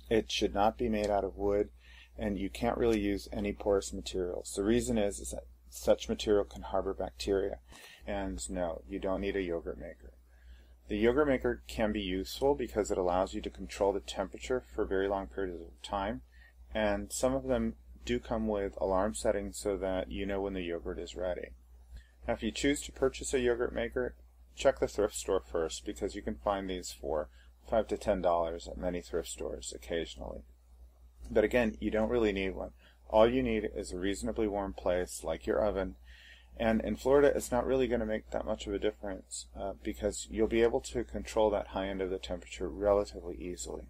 It should not be made out of wood and you can't really use any porous materials. The reason is, is that such material can harbor bacteria. And no, you don't need a yogurt maker. The yogurt maker can be useful because it allows you to control the temperature for very long periods of time. And some of them do come with alarm settings so that you know when the yogurt is ready. Now if you choose to purchase a yogurt maker, check the thrift store first because you can find these for five to ten dollars at many thrift stores occasionally. But again, you don't really need one. All you need is a reasonably warm place like your oven. And in Florida, it's not really going to make that much of a difference uh, because you'll be able to control that high end of the temperature relatively easily.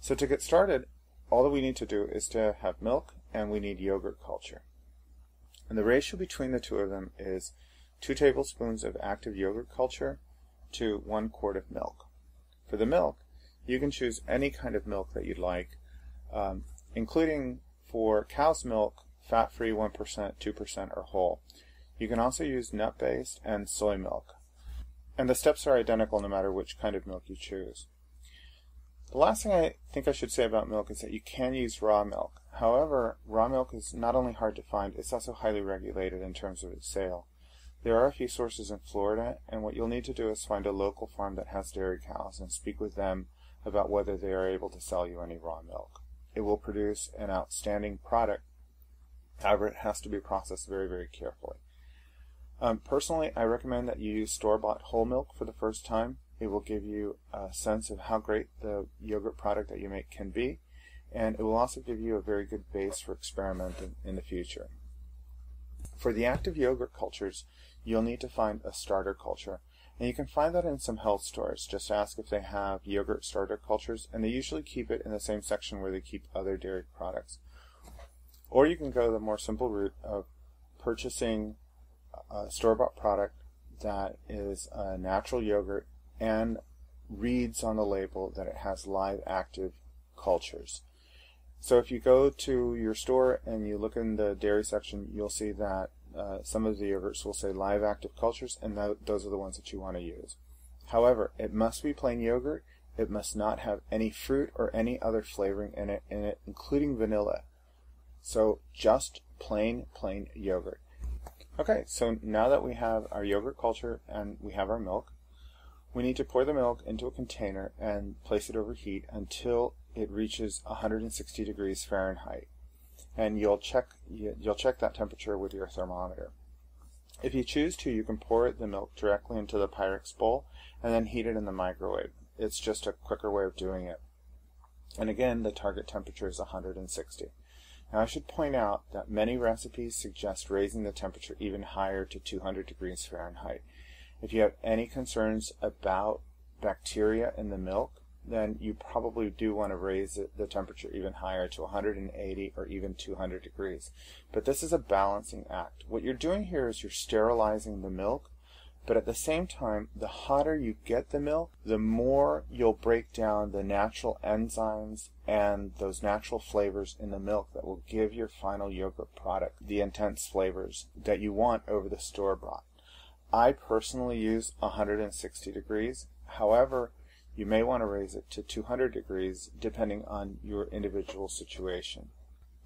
So to get started, all that we need to do is to have milk and we need yogurt culture. And the ratio between the two of them is two tablespoons of active yogurt culture to one quart of milk. For the milk, you can choose any kind of milk that you'd like, um, including for cow's milk, fat free 1%, 2%, or whole. You can also use nut based and soy milk. And the steps are identical no matter which kind of milk you choose. The last thing I think I should say about milk is that you can use raw milk. However, raw milk is not only hard to find, it's also highly regulated in terms of its sale. There are a few sources in Florida, and what you'll need to do is find a local farm that has dairy cows and speak with them about whether they are able to sell you any raw milk. It will produce an outstanding product. However, it has to be processed very, very carefully. Um, personally, I recommend that you use store-bought whole milk for the first time. It will give you a sense of how great the yogurt product that you make can be, and it will also give you a very good base for experimenting in the future. For the active yogurt cultures, you'll need to find a starter culture, and you can find that in some health stores. Just ask if they have yogurt starter cultures, and they usually keep it in the same section where they keep other dairy products. Or you can go the more simple route of purchasing a store-bought product that is a natural yogurt and reads on the label that it has live active cultures. So if you go to your store and you look in the dairy section, you'll see that uh, some of the yogurts will say live active cultures, and th- those are the ones that you want to use. However, it must be plain yogurt. It must not have any fruit or any other flavoring in it, in it, including vanilla. So just plain, plain yogurt. Okay, so now that we have our yogurt culture and we have our milk, we need to pour the milk into a container and place it over heat until it reaches 160 degrees Fahrenheit. And you'll check you'll check that temperature with your thermometer. If you choose to, you can pour the milk directly into the Pyrex bowl and then heat it in the microwave. It's just a quicker way of doing it. And again, the target temperature is 160. Now I should point out that many recipes suggest raising the temperature even higher to 200 degrees Fahrenheit. If you have any concerns about bacteria in the milk, then you probably do want to raise the temperature even higher to 180 or even 200 degrees. But this is a balancing act. What you're doing here is you're sterilizing the milk, but at the same time, the hotter you get the milk, the more you'll break down the natural enzymes and those natural flavors in the milk that will give your final yogurt product the intense flavors that you want over the store bought. I personally use 160 degrees. However, you may want to raise it to 200 degrees depending on your individual situation.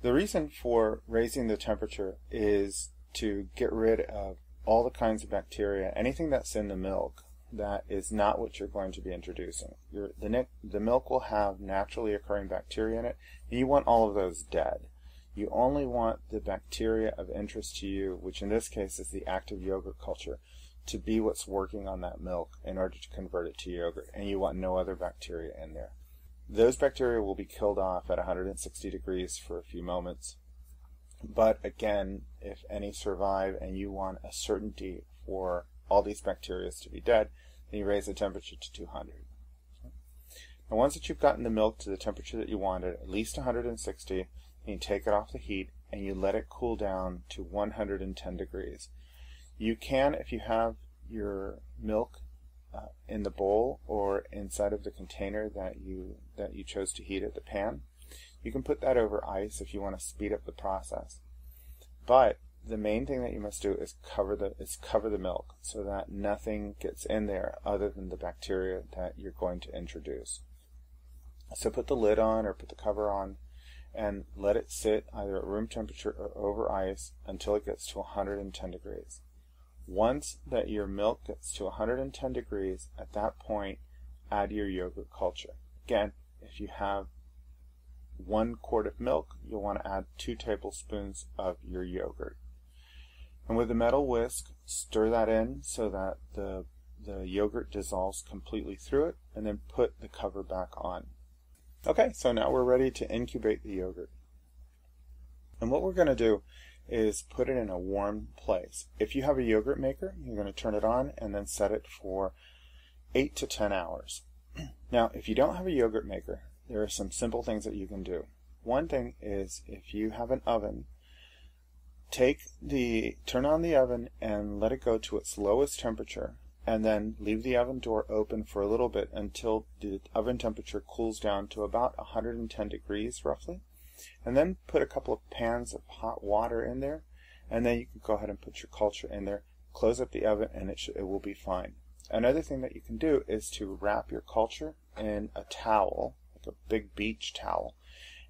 The reason for raising the temperature is to get rid of all the kinds of bacteria, anything that's in the milk that is not what you're going to be introducing. Your, the, the milk will have naturally occurring bacteria in it, and you want all of those dead. You only want the bacteria of interest to you, which in this case is the active yogurt culture, to be what's working on that milk in order to convert it to yogurt, and you want no other bacteria in there. Those bacteria will be killed off at 160 degrees for a few moments. But again, if any survive and you want a certainty for all these bacteria to be dead, then you raise the temperature to 200. And once that you've gotten the milk to the temperature that you wanted, at least 160, then you take it off the heat and you let it cool down to 110 degrees. You can, if you have your milk uh, in the bowl or inside of the container that you that you chose to heat at the pan, you can put that over ice if you want to speed up the process. But the main thing that you must do is cover the is cover the milk so that nothing gets in there other than the bacteria that you're going to introduce. So put the lid on or put the cover on and let it sit either at room temperature or over ice until it gets to 110 degrees. Once that your milk gets to 110 degrees, at that point, add your yogurt culture. Again, if you have one quart of milk, you'll want to add two tablespoons of your yogurt. And with a metal whisk, stir that in so that the, the yogurt dissolves completely through it, and then put the cover back on. Okay, so now we're ready to incubate the yogurt. And what we're going to do is put it in a warm place. If you have a yogurt maker, you're going to turn it on and then set it for 8 to 10 hours. Now, if you don't have a yogurt maker, there are some simple things that you can do. one thing is if you have an oven, take the turn on the oven and let it go to its lowest temperature and then leave the oven door open for a little bit until the oven temperature cools down to about 110 degrees roughly and then put a couple of pans of hot water in there and then you can go ahead and put your culture in there close up the oven and it, sh- it will be fine another thing that you can do is to wrap your culture in a towel like a big beach towel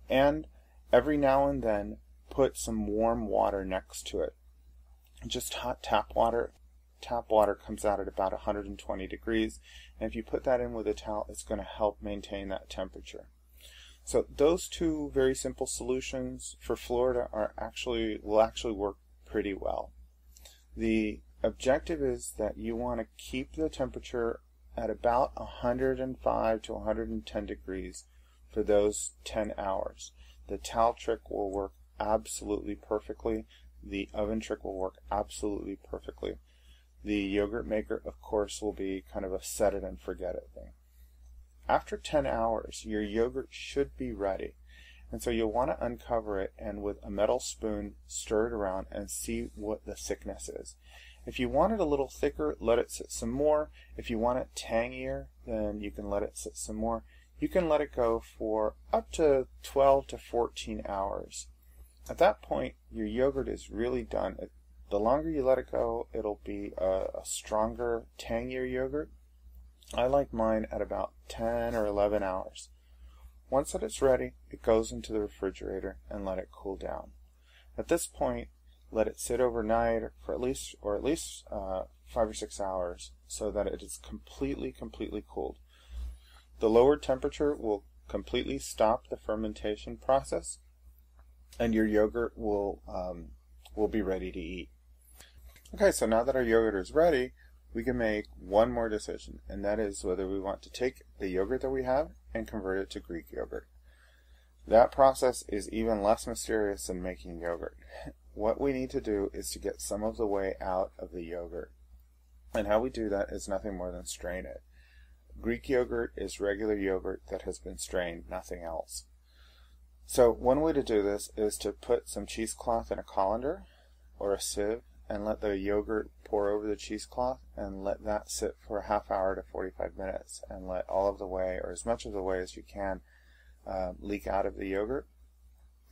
and every now and then put some warm water next to it. Just hot tap water. Tap water comes out at about 120 degrees, and if you put that in with a towel, it's going to help maintain that temperature. So those two very simple solutions for Florida are actually will actually work pretty well. The objective is that you want to keep the temperature at about 105 to 110 degrees for those 10 hours. The towel trick will work absolutely perfectly. The oven trick will work absolutely perfectly. The yogurt maker, of course, will be kind of a set it and forget it thing. After 10 hours, your yogurt should be ready. And so you'll want to uncover it and with a metal spoon stir it around and see what the thickness is. If you want it a little thicker, let it sit some more. If you want it tangier, then you can let it sit some more. You can let it go for up to 12 to 14 hours. At that point, your yogurt is really done. The longer you let it go, it'll be a, a stronger, tangier yogurt. I like mine at about 10 or 11 hours. Once that it's ready, it goes into the refrigerator and let it cool down. At this point, let it sit overnight for at least or at least uh, five or six hours so that it is completely completely cooled. The lower temperature will completely stop the fermentation process, and your yogurt will um, will be ready to eat. Okay, so now that our yogurt is ready, we can make one more decision, and that is whether we want to take the yogurt that we have and convert it to Greek yogurt. That process is even less mysterious than making yogurt. What we need to do is to get some of the whey out of the yogurt. And how we do that is nothing more than strain it. Greek yogurt is regular yogurt that has been strained, nothing else. So one way to do this is to put some cheesecloth in a colander or a sieve and let the yogurt pour over the cheesecloth and let that sit for a half hour to 45 minutes and let all of the whey or as much of the whey as you can uh, leak out of the yogurt.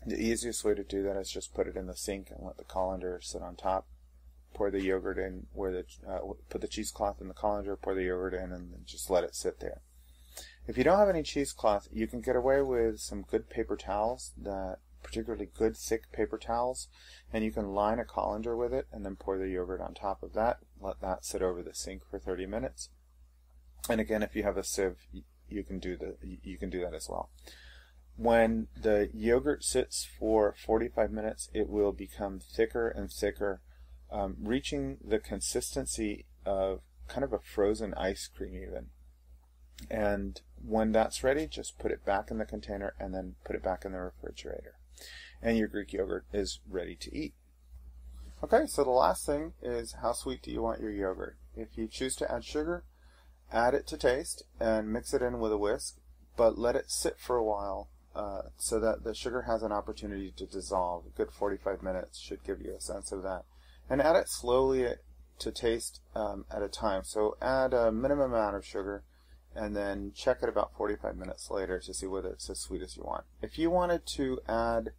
The easiest way to do that is just put it in the sink and let the colander sit on top. Pour the yogurt in where the uh, put the cheesecloth in the colander, pour the yogurt in, and just let it sit there. If you don't have any cheesecloth, you can get away with some good paper towels that particularly good thick paper towels and you can line a colander with it and then pour the yogurt on top of that. Let that sit over the sink for 30 minutes. And again if you have a sieve you can do the you can do that as well. When the yogurt sits for 45 minutes it will become thicker and thicker um, reaching the consistency of kind of a frozen ice cream even. And when that's ready, just put it back in the container and then put it back in the refrigerator. And your Greek yogurt is ready to eat. Okay, so the last thing is how sweet do you want your yogurt? If you choose to add sugar, add it to taste and mix it in with a whisk, but let it sit for a while uh, so that the sugar has an opportunity to dissolve. A good 45 minutes should give you a sense of that. And add it slowly to taste um, at a time. So add a minimum amount of sugar and then check it about 45 minutes later to see whether it's as sweet as you want. If you wanted to add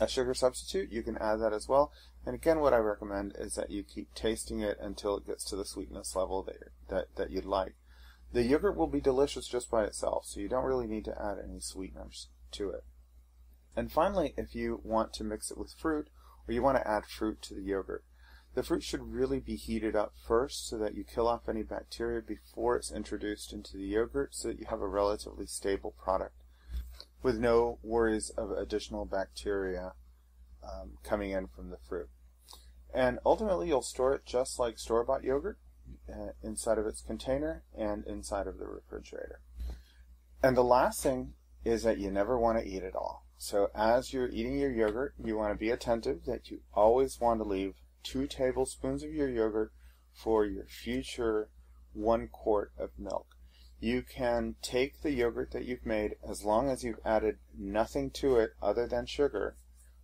a sugar substitute, you can add that as well. And again, what I recommend is that you keep tasting it until it gets to the sweetness level that, that, that you'd like. The yogurt will be delicious just by itself, so you don't really need to add any sweeteners to it. And finally, if you want to mix it with fruit, or you want to add fruit to the yogurt, the fruit should really be heated up first so that you kill off any bacteria before it's introduced into the yogurt so that you have a relatively stable product with no worries of additional bacteria um, coming in from the fruit. And ultimately, you'll store it just like store bought yogurt uh, inside of its container and inside of the refrigerator. And the last thing is that you never want to eat it all. So as you're eating your yogurt, you want to be attentive that you always want to leave two tablespoons of your yogurt for your future one quart of milk. you can take the yogurt that you've made, as long as you've added nothing to it other than sugar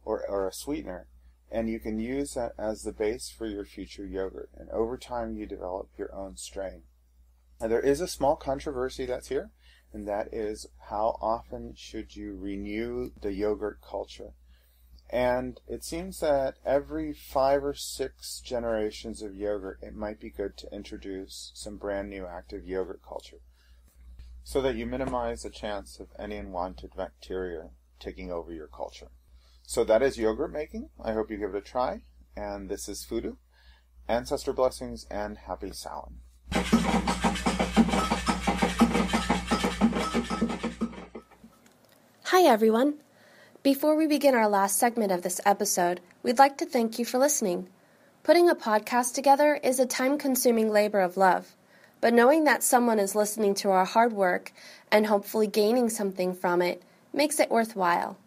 or, or a sweetener, and you can use that as the base for your future yogurt. And over time, you develop your own strain. Now, there is a small controversy that's here, and that is how often should you renew the yogurt culture? And it seems that every five or six generations of yogurt, it might be good to introduce some brand new active yogurt culture so that you minimize the chance of any unwanted bacteria taking over your culture. So that is yogurt making. I hope you give it a try. And this is FooDoo. Ancestor blessings and happy Samhain.
Hi, everyone. Before we begin our last segment of this episode, we'd like to thank you for listening. Putting a podcast together is a time consuming labor of love, but knowing that someone is listening to our hard work and hopefully gaining something from it makes it worthwhile.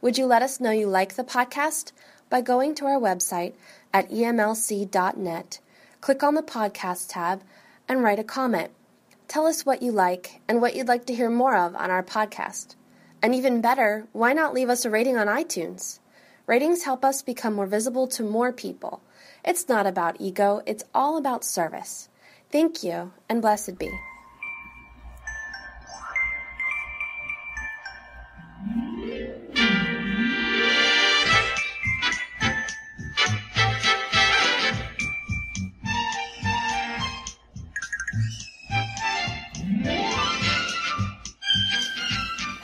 Would you let us know you like the podcast by going to our website at emlc.net, click on the podcast tab, and write a comment. Tell us what you like and what you'd like to hear more of on our podcast. And even better, why not leave us a rating on iTunes? Ratings help us become more visible to more people. It's not about ego, it's all about service. Thank you, and blessed be.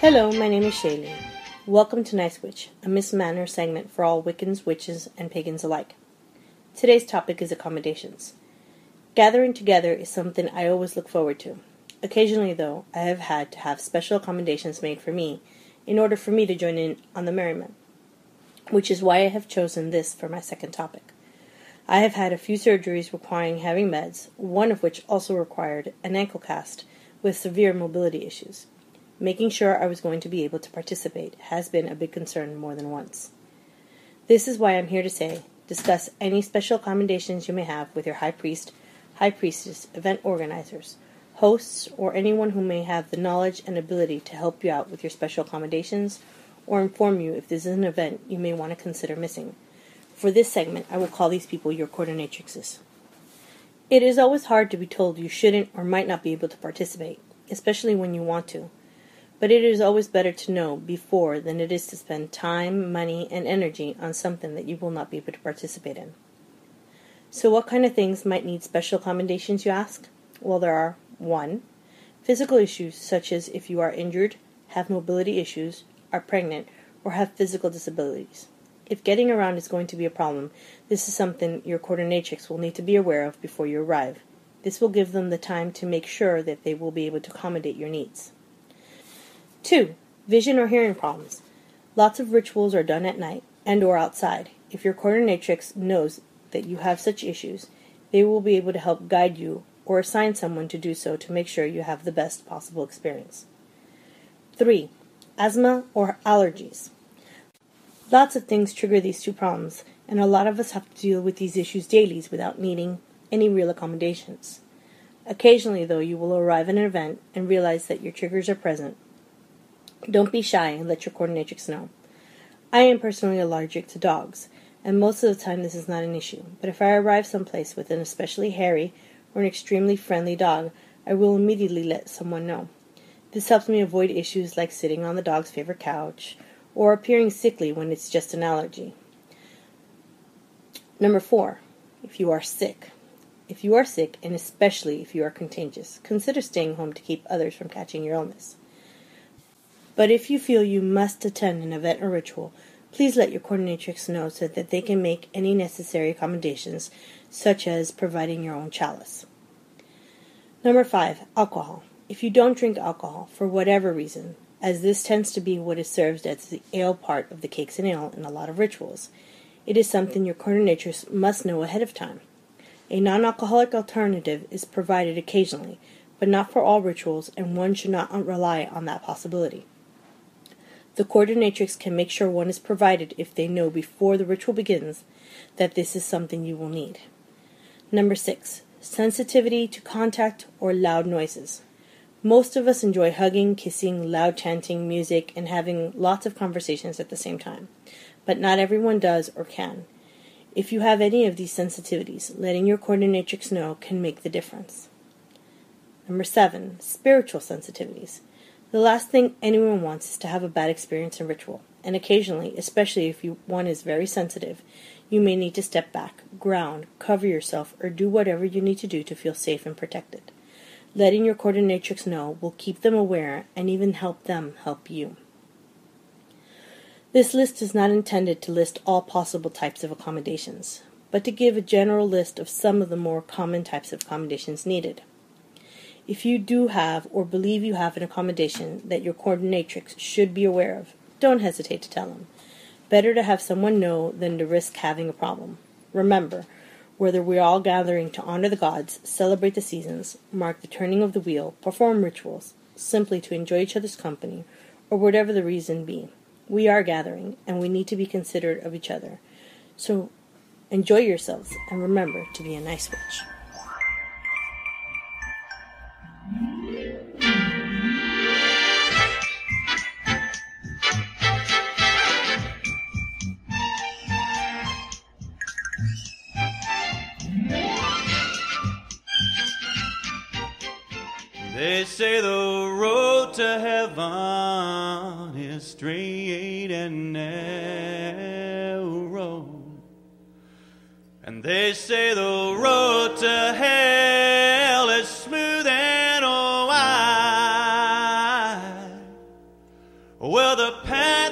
Hello, my name is Shaylee. Welcome to Nice Witch, a Miss Manor segment for all Wiccans, witches, and pagans alike. Today's topic is accommodations. Gathering together is something I always look forward to. Occasionally, though, I have had to have special accommodations made for me in order for me to join in on the merriment, which is why I have chosen this for my second topic. I have had a few surgeries requiring having meds, one of which also required an ankle cast with severe mobility issues. Making sure I was going to be able to participate has been a big concern more than once. This is why I'm here to say discuss any special accommodations you may have with your high priest, high priestess, event organizers, hosts, or anyone who may have the knowledge and ability to help you out with your special accommodations or inform you if this is an event you may want to consider missing. For this segment, I will call these people your coordinatrixes. It is always hard to be told you shouldn't or might not be able to participate, especially when you want to. But it is always better to know before than it is to spend time, money, and energy on something that you will not be able to participate in. So, what kind of things might need special accommodations, you ask? Well, there are 1. Physical issues, such as if you are injured, have mobility issues, are pregnant, or have physical disabilities. If getting around is going to be a problem, this is something your coordinatrix will need to be aware of before you arrive. This will give them the time to make sure that they will be able to accommodate your needs. 2. Vision or hearing problems. Lots of rituals are done at night and or outside. If your coordinatrix knows that you have such issues, they will be able to help guide you or assign someone to do so to make sure you have the best possible experience. 3. Asthma or allergies. Lots of things trigger these two problems, and a lot of us have to deal with these issues daily without needing any real accommodations. Occasionally, though, you will arrive at an event and realize that your triggers are present don't be shy and let your coordinatrix know. I am personally allergic to dogs, and most of the time this is not an issue. But if I arrive someplace with an especially hairy or an extremely friendly dog, I will immediately let someone know. This helps me avoid issues like sitting on the dog's favorite couch or appearing sickly when it's just an allergy. Number four, if you are sick. If you are sick, and especially if you are contagious, consider staying home to keep others from catching your illness. But if you feel you must attend an event or ritual, please let your coordinatrix know so that they can make any necessary accommodations, such as providing your own chalice. Number five, alcohol. If you don't drink alcohol, for whatever reason, as this tends to be what is served as the ale part of the cakes and ale in a lot of rituals, it is something your coordinatrix must know ahead of time. A non alcoholic alternative is provided occasionally, but not for all rituals, and one should not rely on that possibility. The coordinatrix can make sure one is provided if they know before the ritual begins that this is something you will need. Number six, sensitivity to contact or loud noises. Most of us enjoy hugging, kissing, loud chanting, music, and having lots of conversations at the same time. But not everyone does or can. If you have any of these sensitivities, letting your coordinatrix know can make the difference. Number seven, spiritual sensitivities. The last thing anyone wants is to have a bad experience in ritual, and occasionally, especially if you, one is very sensitive, you may need to step back, ground, cover yourself, or do whatever you need to do to feel safe and protected. Letting your coordinatrix know will keep them aware and even help them help you. This list is not intended to list all possible types of accommodations, but to give a general list of some of the more common types of accommodations needed. If you do have or believe you have an accommodation that your coordinatrix should be aware of, don't hesitate to tell them. Better to have someone know than to risk having a problem. Remember, whether we are all gathering to honor the gods, celebrate the seasons, mark the turning of the wheel, perform rituals, simply to enjoy each other's company, or whatever the reason be, we are gathering, and we need to be considerate of each other. So enjoy yourselves, and remember to be a nice witch.
They say the road to heaven is straight and narrow. And they say the road to hell is smooth and wide. Well, the path